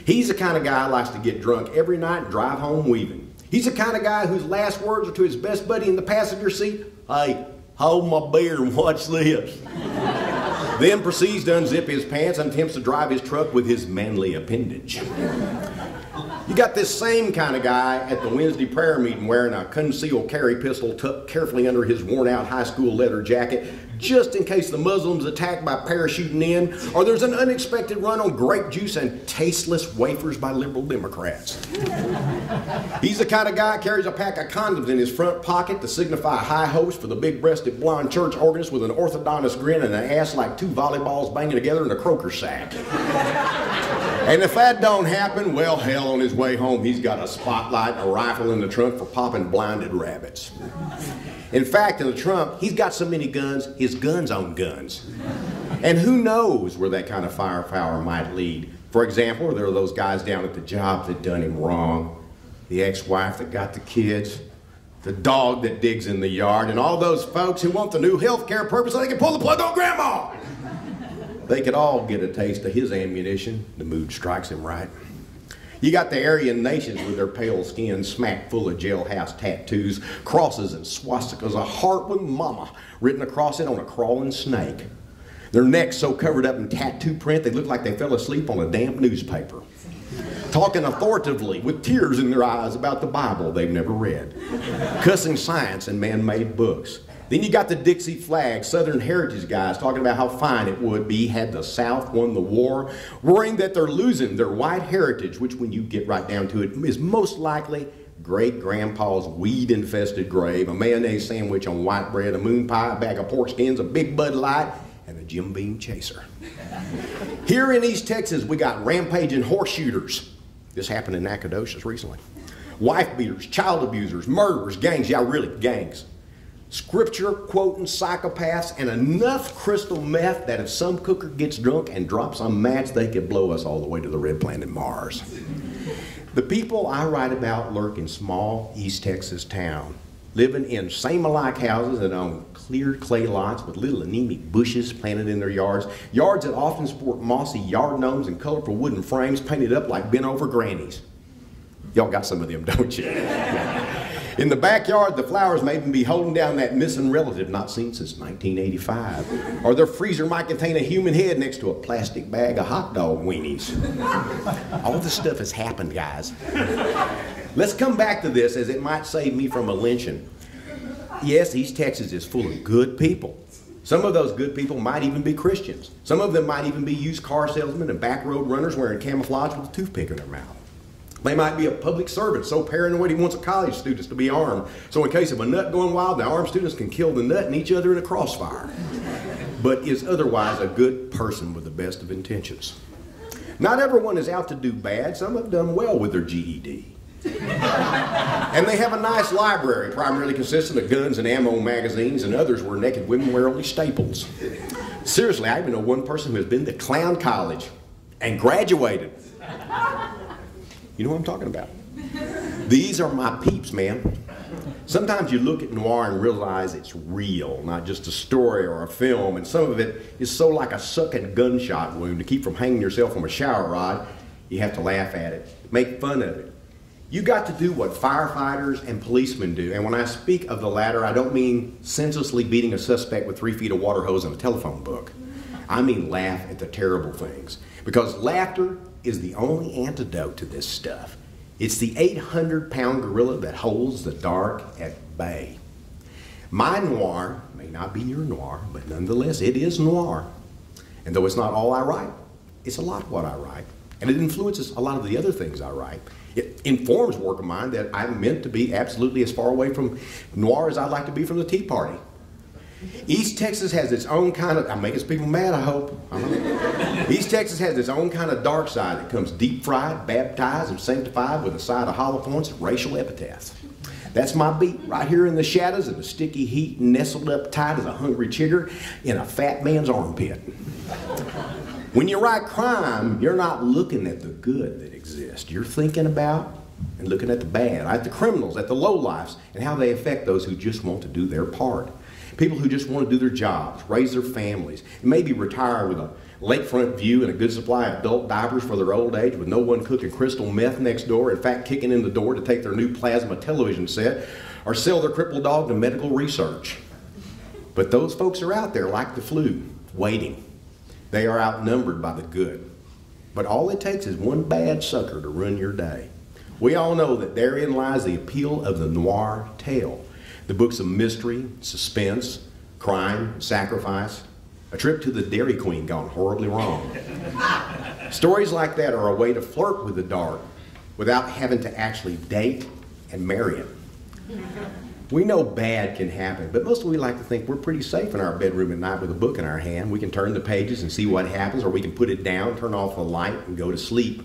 He's the kind of guy who likes to get drunk every night and drive home weaving. He's the kind of guy whose last words are to his best buddy in the passenger seat Hey, hold my beer and watch this. then proceeds to unzip his pants and attempts to drive his truck with his manly appendage. You got this same kind of guy at the Wednesday prayer meeting wearing a concealed carry pistol tucked carefully under his worn out high school leather jacket just in case the Muslims attack by parachuting in or there's an unexpected run on grape juice and tasteless wafers by liberal Democrats. He's the kind of guy carries a pack of condoms in his front pocket to signify high hopes for the big-breasted blonde church organist with an orthodontist grin and an ass like two volleyballs banging together in a croaker sack. And if that don't happen, well, hell, on his way home, he's got a spotlight and a rifle in the trunk for popping blinded rabbits. In fact, in the trunk, he's got so many guns, his guns own guns. And who knows where that kind of firepower might lead. For example, there are those guys down at the job that done him wrong, the ex-wife that got the kids, the dog that digs in the yard, and all those folks who want the new health care purpose so they can pull the plug on grandma. They could all get a taste of his ammunition. The mood strikes him right. You got the Aryan nations with their pale skin smack full of jailhouse tattoos, crosses and swastikas, a heart with mama written across it on a crawling snake. Their necks so covered up in tattoo print they look like they fell asleep on a damp newspaper. Talking authoritatively with tears in their eyes about the Bible they've never read. Cussing science and man made books. Then you got the Dixie flag, Southern Heritage guys talking about how fine it would be had the South won the war, worrying that they're losing their white heritage, which, when you get right down to it, is most likely great grandpa's weed infested grave, a mayonnaise sandwich on white bread, a moon pie, a bag of pork skins, a big Bud Light, and a Jim Beam chaser. Here in East Texas, we got rampaging horse shooters. This happened in Nacogdoches recently. Wife beaters, child abusers, murderers, gangs. Yeah, really, gangs scripture quoting psychopaths, and enough crystal meth that if some cooker gets drunk and drops a match, they could blow us all the way to the red planet Mars. The people I write about lurk in small East Texas town, living in same-alike houses that own cleared clay lots with little anemic bushes planted in their yards, yards that often sport mossy yard gnomes and colorful wooden frames painted up like bent-over grannies. Y'all got some of them, don't you? In the backyard, the flowers may even be holding down that missing relative not seen since 1985. Or their freezer might contain a human head next to a plastic bag of hot dog weenies. All this stuff has happened, guys. Let's come back to this as it might save me from a lynching. Yes, East Texas is full of good people. Some of those good people might even be Christians. Some of them might even be used car salesmen and back road runners wearing camouflage with a toothpick in their mouth. They might be a public servant so paranoid he wants a college students to be armed. So in case of a nut going wild, the armed students can kill the nut and each other in a crossfire. But is otherwise a good person with the best of intentions. Not everyone is out to do bad. Some have done well with their GED. and they have a nice library, primarily consisting of guns and ammo magazines, and others where naked women wear only staples. Seriously, I even know one person who has been to Clown College and graduated. You know what I'm talking about? These are my peeps, man. Sometimes you look at noir and realize it's real, not just a story or a film, and some of it is so like a sucking gunshot wound to keep from hanging yourself from a shower rod, you have to laugh at it, make fun of it. You got to do what firefighters and policemen do, and when I speak of the latter, I don't mean senselessly beating a suspect with three feet of water hose and a telephone book. I mean laugh at the terrible things. Because laughter is the only antidote to this stuff. It's the 800 pound gorilla that holds the dark at bay. My noir may not be your noir, but nonetheless, it is noir. And though it's not all I write, it's a lot of what I write. And it influences a lot of the other things I write. It informs work of mine that I'm meant to be absolutely as far away from noir as I'd like to be from the Tea Party. East Texas has its own kind of, I'm making people mad, I hope. Uh-huh. East Texas has its own kind of dark side that comes deep fried, baptized, and sanctified with a side of hollow points and racial epithets. That's my beat, right here in the shadows of the sticky heat, nestled up tight as a hungry chigger in a fat man's armpit. When you write crime, you're not looking at the good that exists. You're thinking about and looking at the bad, at the criminals, at the lowlifes, and how they affect those who just want to do their part people who just want to do their jobs, raise their families, maybe retire with a lakefront view and a good supply of adult diapers for their old age with no one cooking crystal meth next door, in fact, kicking in the door to take their new plasma television set or sell their crippled dog to medical research. But those folks are out there like the flu, waiting. They are outnumbered by the good. But all it takes is one bad sucker to ruin your day. We all know that therein lies the appeal of the noir tale the books of mystery, suspense, crime, sacrifice, a trip to the Dairy Queen gone horribly wrong. Stories like that are a way to flirt with the dark without having to actually date and marry it. We know bad can happen, but mostly we like to think we're pretty safe in our bedroom at night with a book in our hand. We can turn the pages and see what happens, or we can put it down, turn off the light, and go to sleep.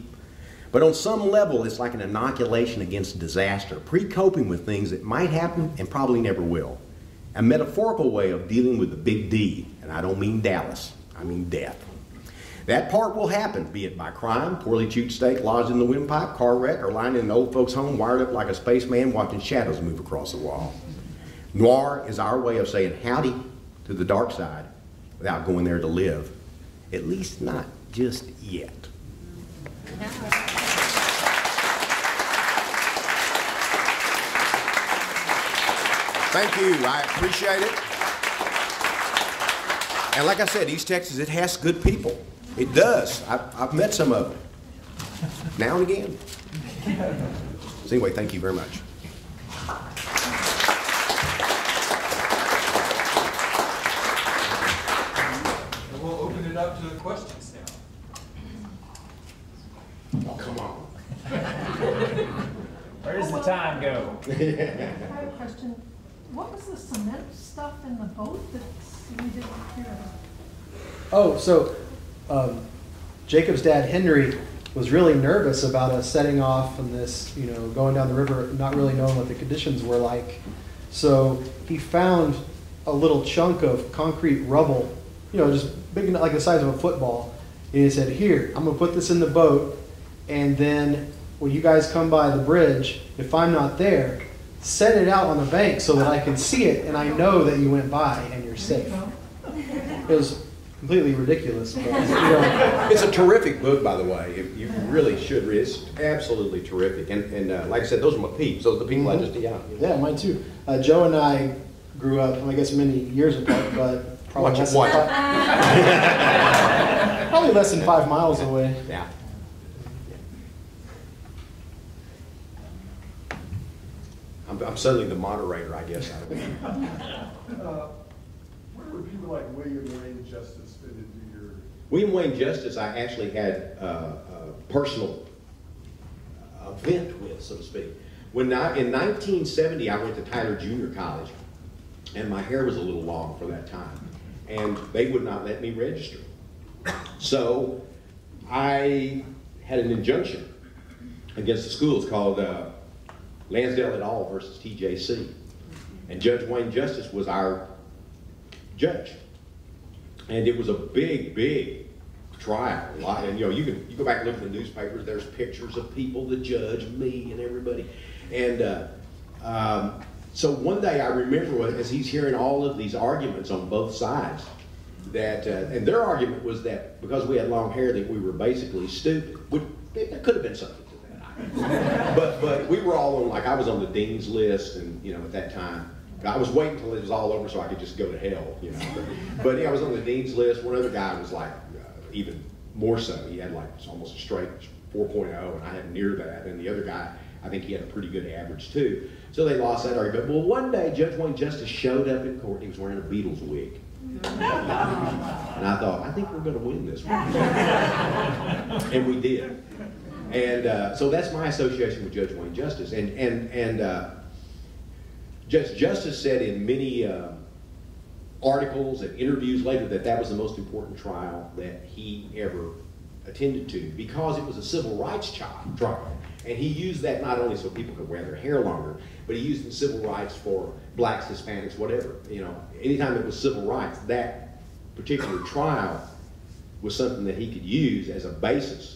But on some level, it's like an inoculation against disaster, pre coping with things that might happen and probably never will. A metaphorical way of dealing with the big D, and I don't mean Dallas, I mean death. That part will happen, be it by crime, poorly chewed steak lodged in the windpipe, car wreck, or lying in an old folks' home wired up like a spaceman watching shadows move across the wall. Noir is our way of saying howdy to the dark side without going there to live, at least not just yet. Thank you. I appreciate it. And like I said, East Texas, it has good people. It does. I've, I've met some of them. Now and again. So anyway, thank you very much. We'll open it up to the questions now. Oh, come on. Where does the time go? I have a question. What was the cement stuff in the boat that we didn't hear about? Oh, so um, Jacob's dad Henry was really nervous about us setting off on this, you know, going down the river, not really knowing what the conditions were like. So he found a little chunk of concrete rubble, you know, just big enough, like the size of a football. And he said, "Here, I'm gonna put this in the boat, and then when you guys come by the bridge, if I'm not there, set it out on the bank so that I can see it and I know that you went by and you're safe." It was completely ridiculous. But, you know, It's a terrific book, by the way. You- You really should read it. It's absolutely terrific. And, and uh, like I said, those are my peeps. Those are the people I just, yeah. yeah, mine too. Uh, Joe and I grew up, I guess, many years apart, but probably Watch less, it, than five, probably less than five miles away. Yeah. I'm, I'm suddenly the moderator, I guess. I don't know. Uh, Where would people like William Wayne Justice fit into your, William Wayne Justice, I actually had uh, a personal event with, so to speak. When I, in 1970, I went to Tyler Junior College, and my hair was a little long for that time, and they would not let me register. So I had an injunction against the schools called uh, Lansdale et al. versus TJC, and Judge Wayne Justice was our judge. And it was a big, big trial. And you know, you can you go back and look at the newspapers. There's pictures of people, the judge, me, and everybody. And uh, um, so one day, I remember as he's hearing all of these arguments on both sides, that uh, and their argument was that because we had long hair, that we were basically stupid. Which, there could have been something that. But but we were all on like I was on the dean's list, and you know at that time. I was waiting until it was all over so I could just go to hell, you know. But, but yeah, I was on the dean's list. One other guy was like uh, even more so. He had like almost a straight 4.0, and I had near that. And the other guy, I think he had a pretty good average too. So they lost that argument. Well, one day Judge Wayne Justice showed up in court. He was wearing a Beatles wig. And I thought, I think we're going to win this one. and we did. And uh, so that's my association with Judge Wayne Justice. And, and, and uh, Judge Justice said in many uh, articles and interviews later that that was the most important trial that he ever attended to because it was a civil rights trial. And he used that not only so people could wear their hair longer, but he used civil rights for blacks, Hispanics, whatever. You know, anytime it was civil rights, that particular trial was something that he could use as a basis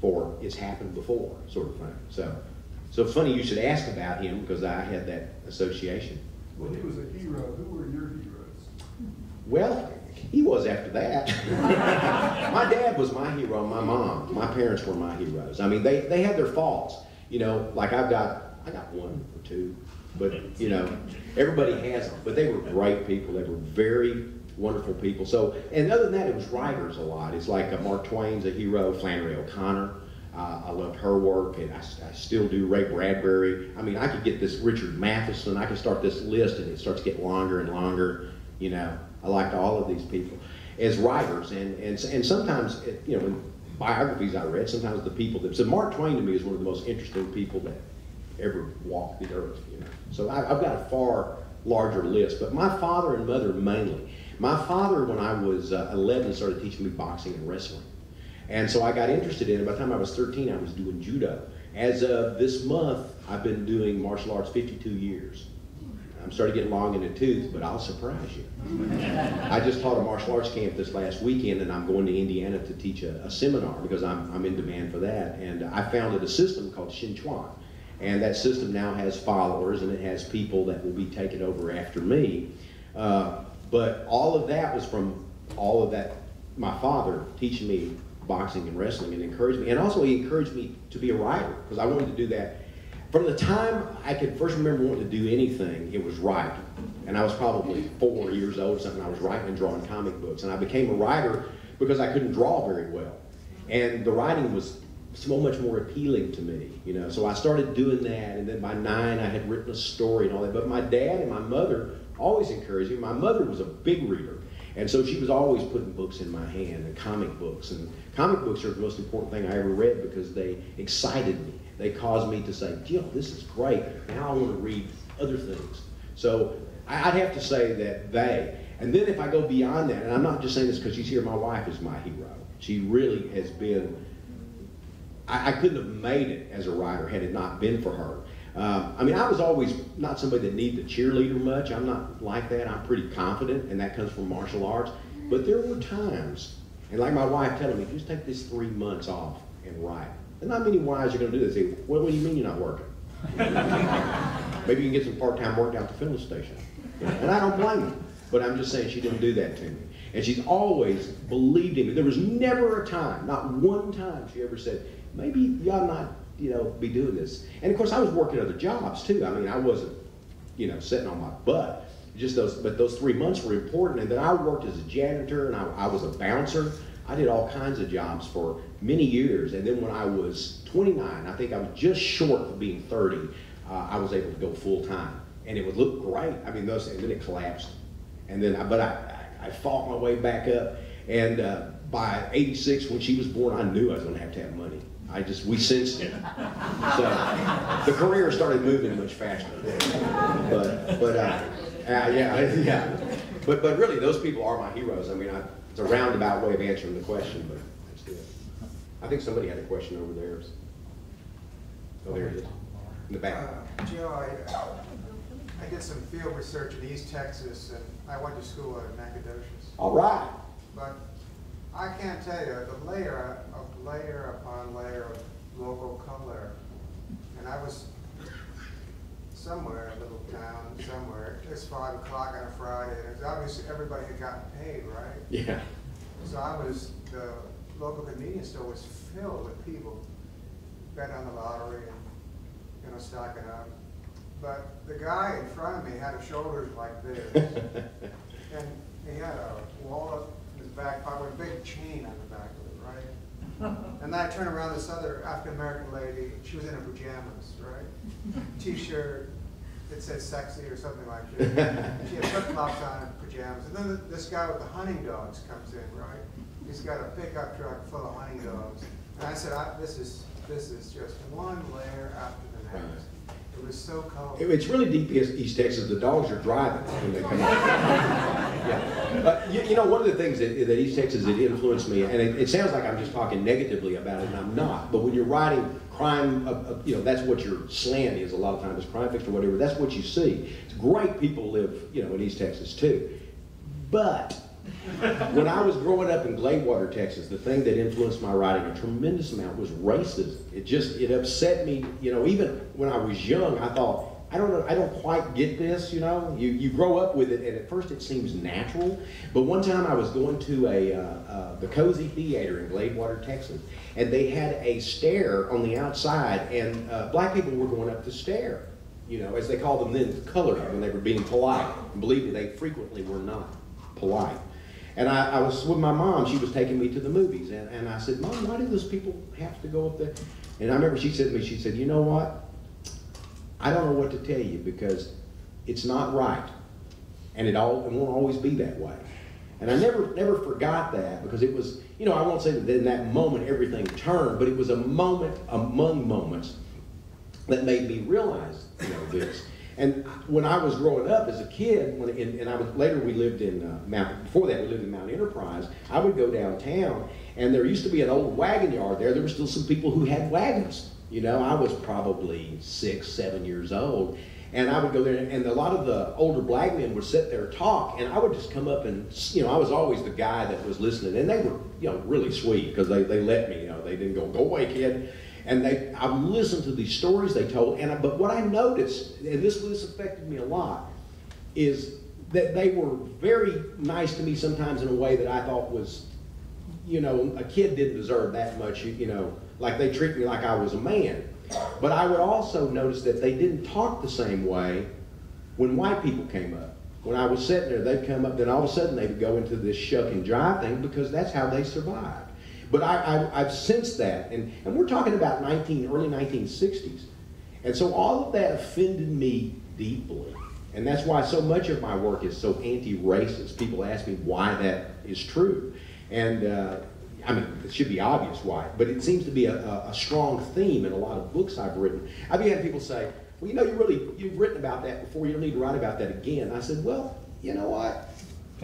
for it's happened before, sort of thing. So, so funny you should ask about him because I had that association. well, he was a hero, who were your heroes? Well, he was after that. my dad was my hero, my mom, my parents were my heroes. I mean, they, they had their faults. You know, like I've got, I got one or two, but you know, everybody has them. But they were great people. They were very wonderful people. So, and other than that, it was writers a lot. It's like uh, Mark Twain's a hero, Flannery O'Connor. Uh, I loved her work, and I, I still do. Ray Bradbury. I mean, I could get this Richard Matheson. I could start this list, and it starts getting longer and longer. You know, I liked all of these people as writers, and and and sometimes, you know, in biographies I read, sometimes the people that so Mark Twain to me is one of the most interesting people that ever walked the earth. You know, so I, I've got a far larger list, but my father and mother mainly. My father, when I was uh, 11, started teaching me boxing and wrestling. And so I got interested in it. By the time I was 13, I was doing judo. As of this month, I've been doing martial arts 52 years. I'm starting to get long in the tooth, but I'll surprise you. I just taught a martial arts camp this last weekend, and I'm going to Indiana to teach a, a seminar because I'm, I'm in demand for that. And I founded a system called Shen Chuan. And that system now has followers, and it has people that will be taking over after me. Uh, but all of that was from all of that, my father teaching me boxing and wrestling and encouraged me. And also, he encouraged me to be a writer because I wanted to do that. From the time I could first remember wanting to do anything, it was writing. And I was probably four years old or something. I was writing and drawing comic books. And I became a writer because I couldn't draw very well. And the writing was so much more appealing to me, you know. So I started doing that. And then by nine, I had written a story and all that. But my dad and my mother always encouraged me. My mother was a big reader. And so she was always putting books in my hand and comic books. And comic books are the most important thing I ever read because they excited me. They caused me to say, Jill, this is great. Now I want to read other things. So I'd have to say that they. And then if I go beyond that, and I'm not just saying this because she's here, my wife is my hero. She really has been, I couldn't have made it as a writer had it not been for her. Um, I mean, I was always not somebody that needed a cheerleader much. I'm not like that. I'm pretty confident, and that comes from martial arts. But there were times, and like my wife telling me, just take this three months off and write. And not many wives are going to do this. They say, well, what do you mean you're not working? Maybe you can get some part-time work down at the filling station. And I don't blame them. But I'm just saying she didn't do that to me. And she's always believed in me. There was never a time, not one time, she ever said, maybe you ought not, you know, be doing this. And of course, I was working other jobs too. I mean, I wasn't, you know, sitting on my butt. Just those, but those three months were important. And then I worked as a janitor and I, I was a bouncer. I did all kinds of jobs for many years. And then when I was 29, I think I was just short of being 30, uh, I was able to go full time. And it would look great. I mean, those, and then it collapsed. And then, I, but I, I, I fought my way back up. And uh, by 86, when she was born, I knew I was going to have to have money. I just, we sensed it. So the career started moving much faster. But, but, uh, uh, yeah, yeah. But, but really, those people are my heroes. I mean, I, it's a roundabout way of answering the question, but that's good. I think somebody had a question over there. Oh, there it is. In the back. Uh, Joe, I, I did some field research in East Texas, and I went to school at Nacogdoches. All right. But I can't tell you, the layer of layer upon layer of local color, and I was somewhere, a little town, somewhere, it's five o'clock on a Friday, and it's obviously everybody had gotten paid, right? Yeah. So I was, the local convenience store was filled with people bet on the lottery and, you know, stocking up. But the guy in front of me had shoulders like this, and he had a wallet his back pocket with a big chain on the back of it, right? And then I turned around, this other African-American lady, she was in her pajamas, right? T-shirt, it said sexy or something like that. She had flip-flops on and pajamas. And then th- this guy with the hunting dogs comes in, right? He's got a pickup truck full of hunting dogs. And I said, I, this is, this is just one layer after the next. It was so colorful. It's really deep East East Texas. The dogs are driving when they come out. yeah. But you, you know, one of the things that, that East Texas that influenced me, and it, it sounds like I'm just talking negatively about it, and I'm not. But when you're writing crime, uh, uh, you know, that's what your slant is a lot of times, is crime fiction or whatever. That's what you see. It's great people live, you know, in East Texas too. But when I was growing up in Gladewater, Texas, the thing that influenced my writing a tremendous amount was racism. It just it upset me. You know, even when I was young, I thought. I don't know. I don't quite get this. You know, you, you grow up with it, and at first it seems natural. But one time I was going to a uh, uh, the Cozy Theater in Gladewater, Texas, and they had a stair on the outside, and uh, black people were going up the stair. You know, as they called them then, colored when they were being polite. And believe me, they frequently were not polite. And I, I, was with my mom. She was taking me to the movies. And, and I said, Mom, why do those people have to go up there? And I remember she said to me, she said, you know what? I don't know what to tell you because it's not right. And it, all, it won't always be that way. And I never, never forgot that because it was, you know, I won't say that in that moment everything turned, but it was a moment among moments that made me realize, you know, this. And when I was growing up as a kid, when, and, and I was, later we lived in uh, Mount, before that we lived in Mount Enterprise, I would go downtown and there used to be an old wagon yard there. There were still some people who had wagons. You know, I was probably six, seven years old. And I would go there, and a lot of the older black men would sit there and talk, and I would just come up and, you know, I was always the guy that was listening. And they were, you know, really sweet because they, they let me, you know, they didn't go, go away, kid. And they, I listened to these stories they told, and I, but what I noticed, and this this affected me a lot, is that they were very nice to me sometimes in a way that I thought was, you know, a kid didn't deserve that much, you, you know, like they treat me like I was a man. But I would also notice that they didn't talk the same way when white people came up. When I was sitting there, they'd come up, then all of a sudden they would go into this shuck and jive thing because that's how they survived. But I, I, have sensed that, and, and we're talking about 19, early 1960s. And so all of that offended me deeply. And that's why so much of my work is so anti-racist. People ask me why that is true. And uh, I mean, it should be obvious why, but it seems to be a, a, strong theme in a lot of books I've written. I've had people say, well, you know, you really, you've written about that before, you don't need to write about that again. I said, well, you know what?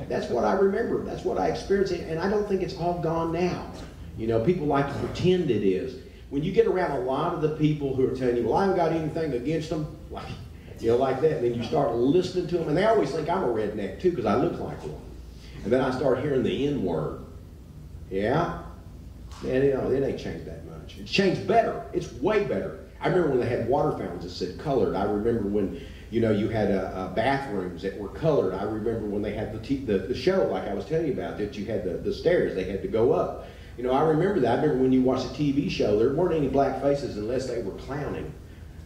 That's what I remember. That's what I experienced, and I don't think it's all gone now. You know, people like to pretend it is. When you get around a lot of the people who are telling you, well, I haven't got anything against them, like, you know, like that, and then you start listening to them, and they always think I'm a redneck too because I look like one. And then I start hearing the N word. Yeah? Man, you know, it ain't changed that much. It's changed better. It's way better. I remember when they had water fountains that said colored. I remember when You know, you had uh, uh, bathrooms that were colored. I remember when they had the, t- the, the show, like I was telling you about, that you had the, the stairs, they had to go up. You know, I remember that. I remember when you watched a TV show, there weren't any black faces unless they were clowning,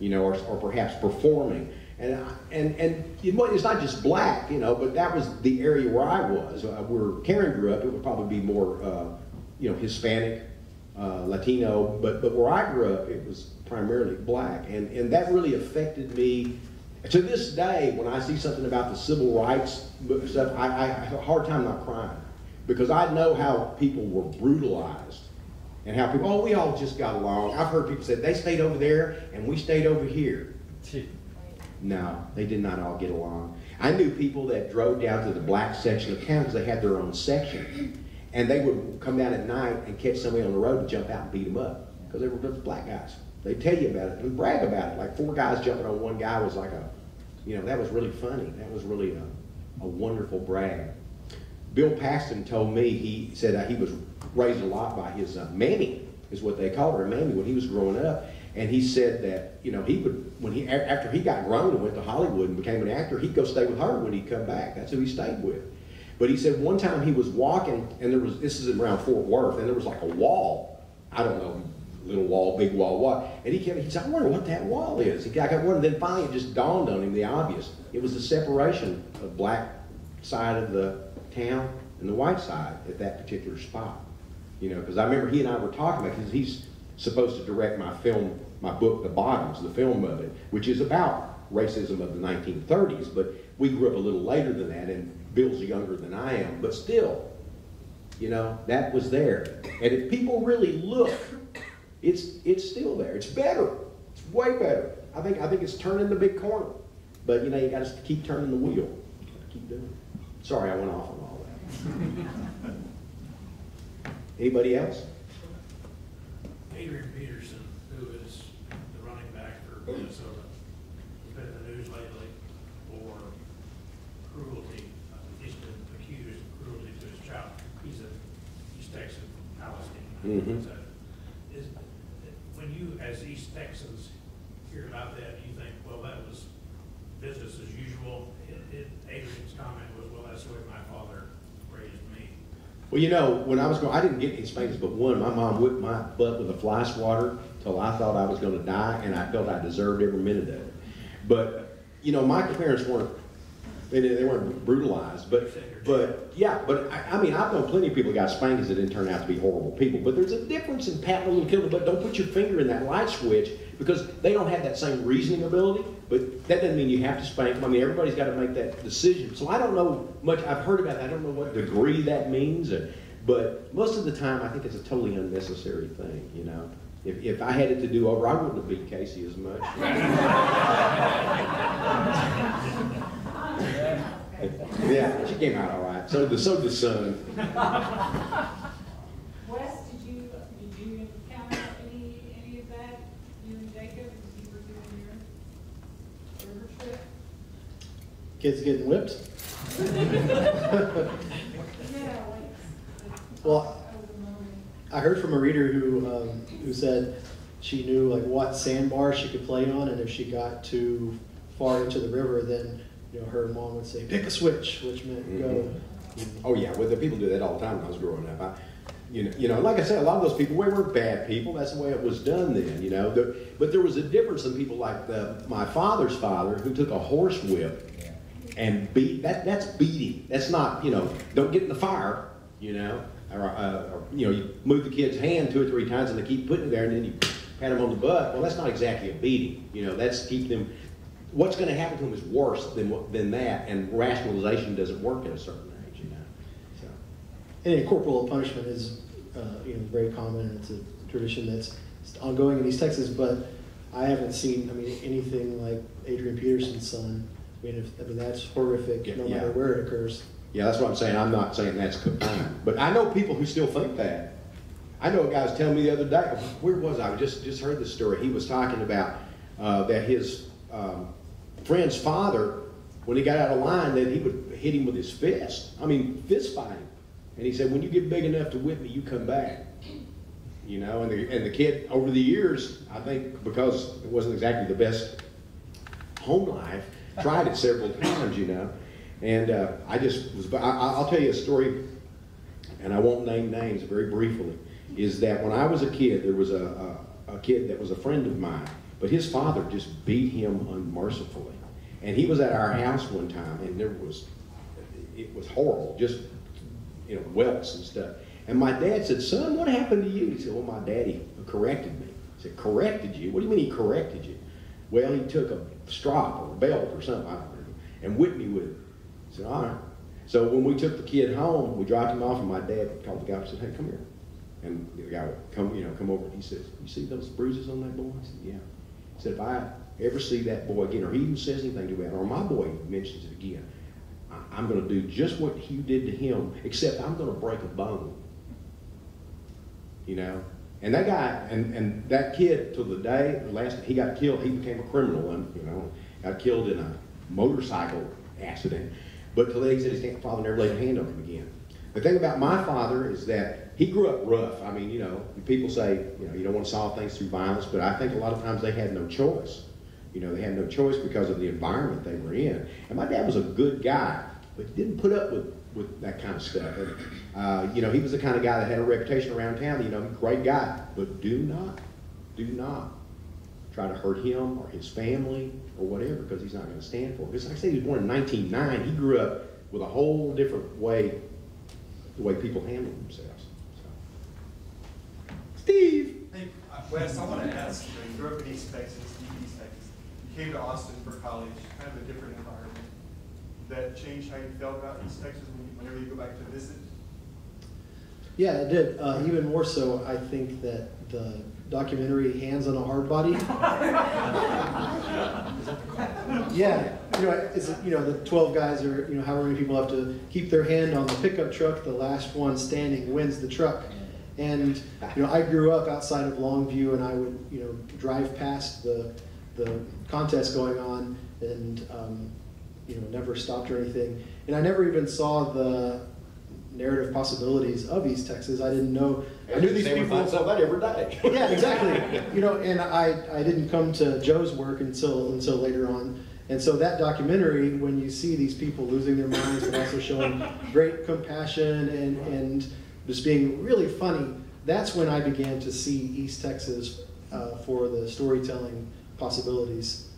you know, or, or perhaps performing. And, and, and it's not just black, you know, but that was the area where I was. Uh, where Karen grew up, it would probably be more, uh, you know, Hispanic, uh, Latino, but, but where I grew up, it was primarily black. And, and that really affected me. To this day, when I see something about the civil rights stuff, I, I have a hard time not crying because I know how people were brutalized and how people, oh, we all just got along. I've heard people say they stayed over there and we stayed over here. No, they did not all get along. I knew people that drove down to the black section of town because they had their own section. And they would come down at night and catch somebody on the road and jump out and beat them up because they were just black guys. They tell you about it and brag about it. Like four guys jumping on one guy was like a, you know, that was really funny. That was really a, a wonderful brag. Bill Paxton told me, he said that he was raised a lot by his uh, mammy, is what they called her, mammy, when he was growing up. And he said that, you know, he would, when he, after he got grown and went to Hollywood and became an actor, he'd go stay with her when he'd come back. That's who he stayed with. But he said one time he was walking, and there was, this is around Fort Worth, and there was like a wall. I don't know, little wall, big wall, what? And he came, he said, I wonder what that wall is. He got one, and then finally it just dawned on him the obvious. It was the separation of black side of the town and the white side at that particular spot. You know, because I remember he and I were talking about, because he's supposed to direct my film, my book, The Bottoms, the film of it, which is about racism of the 1930s, but we grew up a little later than that, and Bill's younger than I am, but still, you know, that was there. And if people really look, it's, it's still there. It's better. It's way better. I think, I think it's turning the big corner. But, you know, you got to keep turning the wheel. Keep doing it. Sorry, I went off on. Anybody else? Adrian Peterson, who is the running back for Minnesota, has been in the news lately for cruelty. Uh, He's been accused of cruelty to his child. He's a East Texan Palestinian. Mhm. So, Is, when you, as East Texans, hear about that, you think, well, that was business as usual? It- it- Adrian's comment was, well, that's the way my father. Well, you know, when I was going, I didn't get any spankings but one. My mom whipped my butt with a fly swatter till I thought I was going to die, and I felt I deserved every minute of it. But you know, my parents weren't they, weren't brutalized, but but yeah, but I, I mean, I've known plenty of people who got spankings that didn't turn out to be horrible people. But there's a difference in patting a little kid butt. Don't put your finger in that light switch because they don't have that same reasoning ability. But that doesn't mean you have to spank them. I mean, everybody's got to make that decision. So I don't know much. I've heard about. It. I don't know what degree that means. uh, But most of the time, I think it's a totally unnecessary thing. You know, if, if I had it to do over, I wouldn't have beat Kasey as much. yeah, she came out all right. So the so the son. Wes, did you, did you encounter any, any of that, you and Jacob, as you were doing your river trip? Kids getting whipped? Well, over the moment. I heard from a reader who um, who said she knew like what sandbar she could play on, and if she got too far into the river, then you know her mom would say pick a switch, which meant go. Oh yeah, well the people do that all the time when I was growing up. I, you know, you know, like I said, a lot of those people we weren't bad people. That's the way it was done then. You know, the, but there was a difference in people like the, my father's father who took a horse whip and beat. That that's beating. That's not you know. Don't get in the fire. You know, or, uh, or you know, you move the kid's hand two or three times and they keep putting it there, and then you pat them on the butt. Well, that's not exactly a beating. You know, that's keep them. What's going to happen to them is worse than than that, and rationalization doesn't work at a certain age. You know. So. And corporal punishment is uh, you know very common, it's a tradition that's ongoing in East Texas. But I haven't seen, I mean, anything like Adrian Peterson's son. I mean, if, I mean that's horrific, Yeah, no yeah. matter where it occurs. Yeah, that's what I'm saying. I'm not saying that's fine, but I know people who still think that. I know a guy was telling me the other day. Where was I? I just just heard this story. He was talking about uh, that his um, friend's father, when he got out of line, that he would hit him with his fist. I mean, fist fighting. And he said, "When you get big enough to whip me, you come back." You know, and the and the kid over the years, I think because it wasn't exactly the best home life, tried it several times, you know. And uh, I just was, I, I- I'll tell you a story, and I won't name names very briefly, is that when I was a kid, there was a, a, a kid that was a friend of mine, but his father just beat him unmercifully. And he was at our house one time, and there was, it was horrible, just, you know, welts and stuff. And my dad said, son, what happened to you? He said, well, my daddy corrected me. He said, corrected you? What do you mean he corrected you? Well, he took a strop or a belt or something, and with it. I said, all right. So when we took the kid home, we dropped him off, and my dad called the guy and said, hey, come here. And the guy would come, you know, come over, and he says, you see those bruises on that boy? I said, yeah. He said, if I ever see that boy again, or he even says anything to me, or my boy mentions it again, I- I'm going to do just what you did to him, except I'm going to break a bone. You know? And that guy, and, and that kid, till the day, the last, he got killed, he became a criminal, and, you know, got killed in a motorcycle accident. But till then, he said his father never laid a hand on him again. The thing about my father is that he grew up rough. I mean, you know, people say, you know, you don't want to solve things through violence, but I think a lot of times they had no choice. You know, they had no choice because of the environment they were in. And my dad was a good guy, but he didn't put up with, with that kind of stuff. And, uh, you know, he was the kind of guy that had a reputation around town, you know, great guy, but do not, do not try to hurt him or his family or whatever because he's not going to stand for it. Because like I said, he was born in 1909. He grew up with a whole different way, the way people handle themselves. So. Steve! Hey, uh, Wes, I want to ask, you you grew up in East Texas, East Texas. You came to Austin for college, kind of a different environment. That changed how you felt about East Texas whenever you go back to visit? Yeah, it did. Uh, even more so, I think that the documentary Hands on a Hardbody. yeah, you know, it's, you know, the 12 guys or, you know, however many people have to keep their hand on the pickup truck. The last one standing wins the truck. And, you know, I grew up outside of Longview and I would, you know, drive past the, the contest going on and, um, you know, never stopped or anything. And I never even saw the narrative possibilities of East Texas. I didn't know. I knew these people. find every day. yeah, exactly. You know, and I, I didn't come to Joe's work until until later on. And so that documentary, when you see these people losing their minds, but also showing great compassion and, and just being really funny, that's when I began to see East Texas uh, for the storytelling possibilities.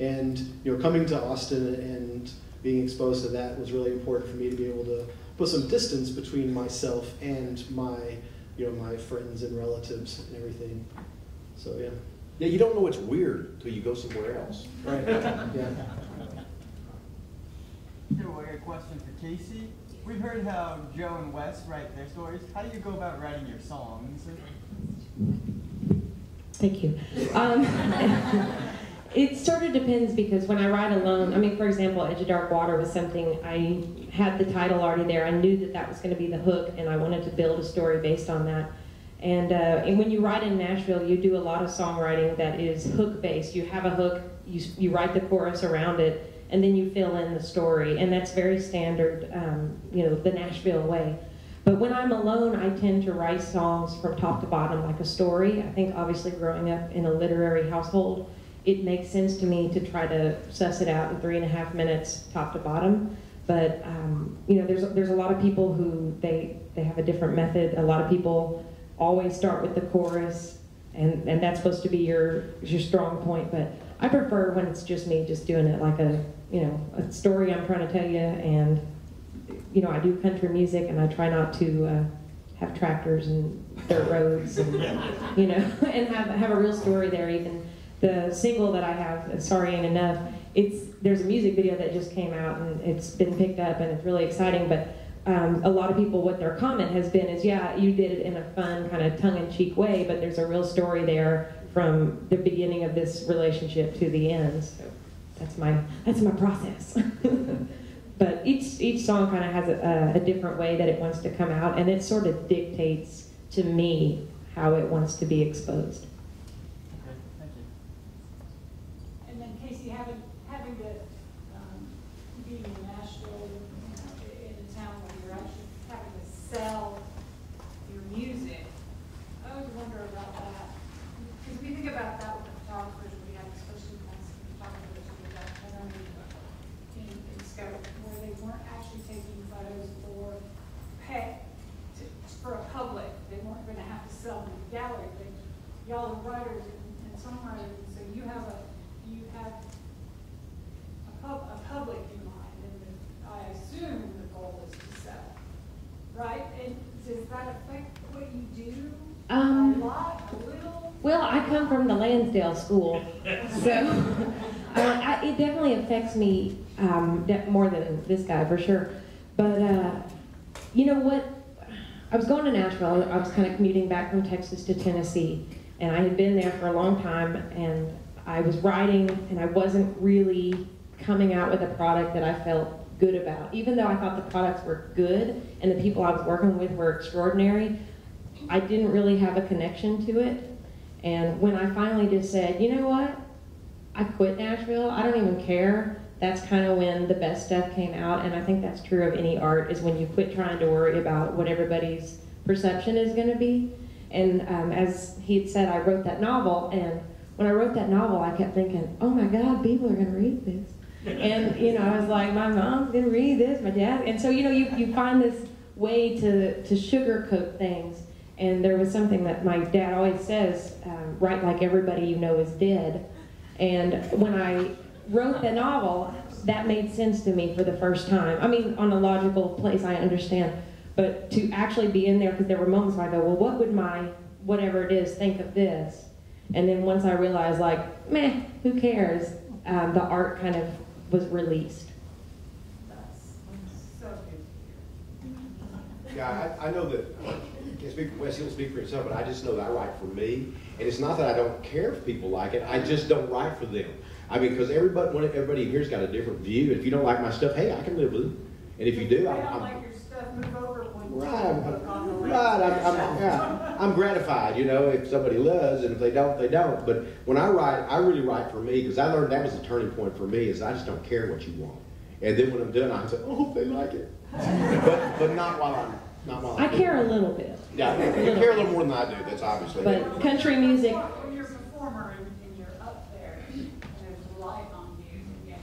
And you know, coming to Austin and being exposed to that was really important for me to be able to put some distance between myself and my, you know, my friends and relatives and everything. So yeah. Yeah, you don't know it's weird until you go somewhere else. Right. yeah. Here, we a question for Kasey. We've heard how Joe and Wes write their stories. How do you go about writing your songs? Thank you. Um, it sort of depends because when I write alone, I mean, for example, Edge of Dark Water was something I had the title already there. I knew that that was going to be the hook, and I wanted to build a story based on that. And, uh, and when you write in Nashville, you do a lot of songwriting that is hook based. You have a hook, you, you write the chorus around it, and then you fill in the story. And that's very standard, um, you know, the Nashville way. But when I'm alone, I tend to write songs from top to bottom like a story. I think obviously growing up in a literary household, it makes sense to me to try to suss it out in three and a half minutes, top to bottom. But um, you know, there's there's a lot of people who they they have a different method. A lot of people always start with the chorus, and and that's supposed to be your your strong point. But I prefer when it's just me, just doing it like a you know a story I'm trying to tell you, and you know I do country music, and I try not to uh, have tractors and dirt roads, and you know, and have have a real story there. Even the single that I have, "Sorry Ain't Enough," it's there's a music video that just came out, and it's been picked up, and it's really exciting, but um, a lot of people, what their comment has been is, yeah, you did it in a fun, kind of tongue-in-cheek way, but there's a real story there from the beginning of this relationship to the end. So that's my that's my process. but each each song kind of has a, a different way that it wants to come out, and it sort of dictates to me how it wants to be exposed. sell your music. I always wonder about that. Because we think about that with photographers we have, especially ones photographers we have currently in, in scope, where they weren't actually taking photos for pay, to, for a public. They weren't going to have to sell them in the gallery. y'all are writers and, and songwriters, so you have a, you have a, pub, a public in mind. And I assume right? And does that affect what you do? Um, A lot, a little? Well, I come from the Lansdale School, so uh, I, it definitely affects me um, de- more than this guy for sure. But uh, you know what? I was going to Nashville. I was kind of commuting back from Texas to Tennessee, and I had been there for a long time. And I was writing, and I wasn't really coming out with a product that I felt good about. Even though I thought the products were good and the people I was working with were extraordinary, I didn't really have a connection to it. And when I finally just said, you know what, I quit Nashville, I don't even care, that's kind of when the best stuff came out. And I think that's true of any art, is when you quit trying to worry about what everybody's perception is going to be. And um, as he had said, I wrote that novel, and when I wrote that novel, I kept thinking, oh my God, people are going to read this. And, you know, I was like, my mom's to read this, my dad. And so, you know, you, you find this way to, to sugarcoat things. And there was something that my dad always says, um, write like everybody you know is dead. And when I wrote the novel, that made sense to me for the first time. I mean, on a logical place, I understand. But to actually be in there, because there were moments where I go, well, what would my whatever it is think of this? And then once I realized, like, meh, who cares? Um, the art kind of was released. That's so good. Yeah, I, I know that, I can't speak for Wes, he'll speak for himself, but I just know that I write for me. And it's not that I don't care if people like it, I just don't write for them. I mean, because everybody, when everybody here's got a different view. If you don't like my stuff, hey, I can live with it. And if you do, If I'm, don't I'm like your stuff, move over one. Right, I'm, right, I'm, I'm, yeah, I'm gratified, you know, if somebody loves, and if they don't, they don't. But when I write, I really write for me, because I learned that was the turning point for me, is I just don't care what you want. And then when I'm done, I say, oh, hope they like it. But, but not while I'm, not while I I'm. care a little bit. Yeah, you care a little more than I do, that's obviously. But country music, When you're a performer and and you're up there, and there's light on you, and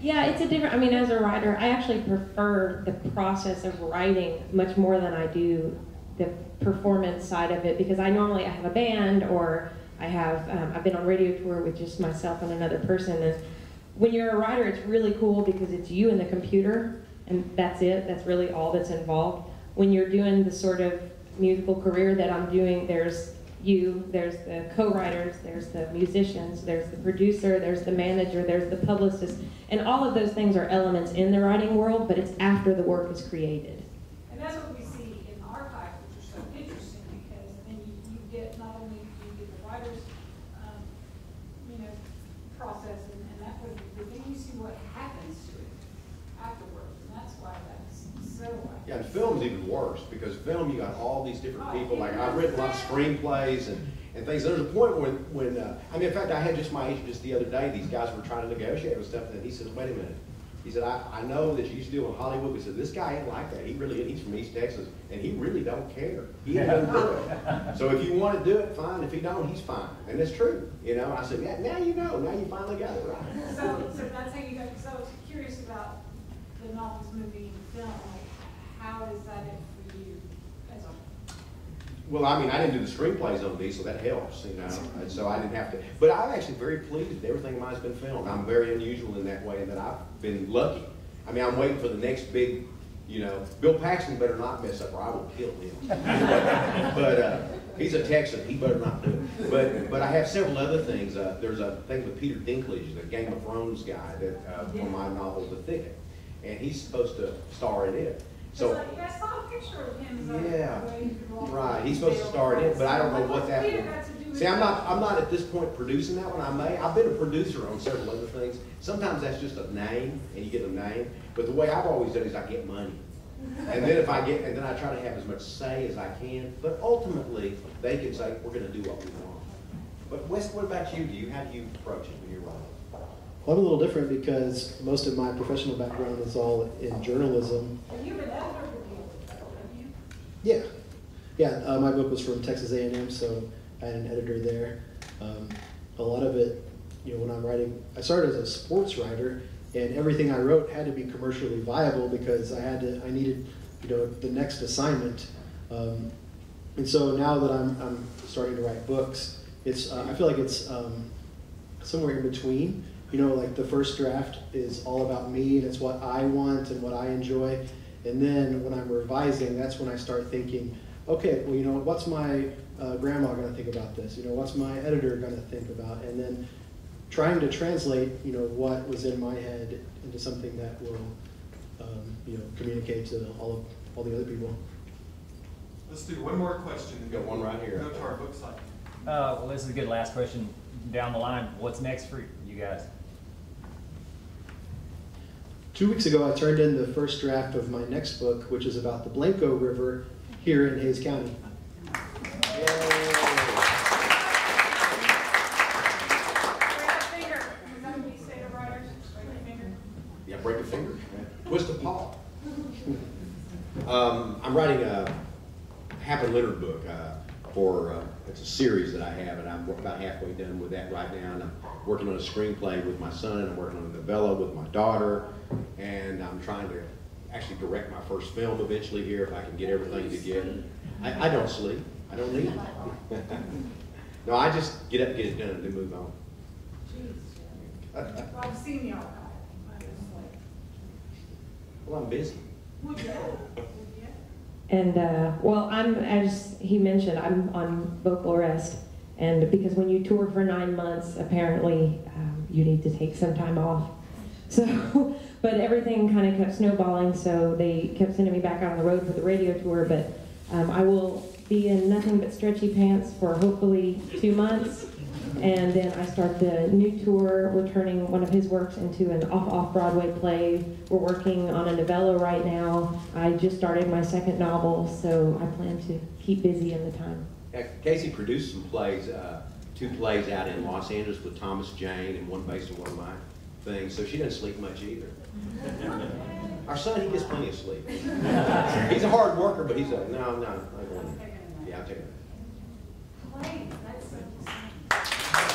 Yeah, it's a different. I mean, as a writer, I actually prefer the process of writing much more than I do the performance side of it because I normally I have a band or I have um, I've been on radio tour with just myself and another person. And when you're a writer, it's really cool because it's you and the computer, and that's it. That's really all that's involved. When you're doing the sort of musical career that I'm doing, there's you, there's the co-writers, there's the musicians, there's the producer, there's the manager, there's the publicist, and all of those things are elements in the writing world, but it's after the work is created. And that's what we see in archives, which are so interesting, because then you, you get, not only do you get the writer's, um, you know, process and, and that, but, but then you see what happens to it afterwards, and that's why that's so. Yeah, and film's even worse, because film, you got all these different people, like, I've written a lot of screenplays and, and things, there's a point when, when, uh, I mean, in fact, I had just my agent just the other day, these guys were trying to negotiate with stuff, and he said, wait a minute. He said, I, I know that you used to deal with Hollywood, he said, this guy ain't like that, he really, he's from East Texas, and he really don't care. He doesn't do it. So if you wanna do it, fine, if you don't, he's fine, and it's true, you know, I said, yeah, now you know, now you finally got it right. So, so that's how you go, so I was curious about the novels, movie, film, like, how is that it for you as a Well, I mean, I didn't do the screenplays on these, so that helps, you know, and so I didn't have to. But I'm actually very pleased that everything of mine's been filmed. I'm very unusual in that way, in that I've been lucky. I mean, I'm waiting for the next big, you know, Bill Paxton better not mess up, or I will kill him. but uh, he's a Texan, he better not do it. But but I have several other things. Uh, there's a thing with Peter Dinklage, the Game of Thrones guy, that uh, for my novel, The Thicket, and he's supposed to star in it. So. Like, yeah, I saw a picture of him. Yeah, the way he could walk right, he's supposed to start it, but I don't know what that Peter will. got to do with See, I'm not, I'm not at this point producing that one, I may, I've been a producer on several other things. Sometimes that's just a name, and you get a name, but the way I've always done it is I get money. And then if I get, and then I try to have as much say as I can, but ultimately, they can say, we're gonna do what we want. But Wes, what about you? Do you, how do you approach it when you're? Well, I'm a little different because most of my professional background is all in journalism. And you've been editor have you? Yeah, yeah. Uh, my book was from Texas A&M, so I had an editor there. Um, a lot of it, you know, when I'm writing, I started as a sports writer, and everything I wrote had to be commercially viable because I had to, I needed, you know, the next assignment. Um, and so now that I'm, I'm starting to write books, It's uh, I feel like it's um, somewhere in between. You know, like the first draft is all about me and it's what I want and what I enjoy. And then when I'm revising, that's when I start thinking, okay, well, you know, what's my uh, grandma going to think about this? You know, what's my editor going to think about? And then trying to translate, you know, what was in my head into something that will, um, you know, communicate to all of all the other people. Let's do one more question. and Got one right here. Go to our book site. Uh, well, this is a good last question. Down the line, what's next for you guys? Two weeks ago, I turned in the first draft of my next book, which is about the Blanco River here in Hays County. finger. Is that what you say to writers? Break your finger? Yeah, break a finger, twist a paw. Um, I'm writing a Hap and Leonard book uh, for, uh, it's a series that I have, and I'm about halfway done with that right now. And I'm working on a screenplay with my son, and I'm working on a novella with my daughter, and I'm trying to actually direct my first film eventually here if I can get everything together. I, I don't sleep. I don't need it. no, I just get up, and get it done, and then move on. Well, I've seen y'all. I Well, I'm busy. would you? Would you? And, uh, well, I'm, as he mentioned, I'm on vocal rest, And because when you tour for nine months, apparently um, you need to take some time off. So, but everything kind of kept snowballing, so they kept sending me back on the road for the radio tour. But um, I will be in nothing but stretchy pants for hopefully two months. And then I start the new tour. We're turning one of his works into an off-off Broadway play. We're working on a novella right now. I just started my second novel, so I plan to keep busy in the time. Yeah, Kasey produced some plays, uh, two plays out in Los Angeles with Thomas Jane and one based on one of my things, so she doesn't sleep much either. Our son, he gets plenty of sleep. He's a hard worker, but he's a, no, no, I don't want to. Yeah, I'll take it. Clay Thank you.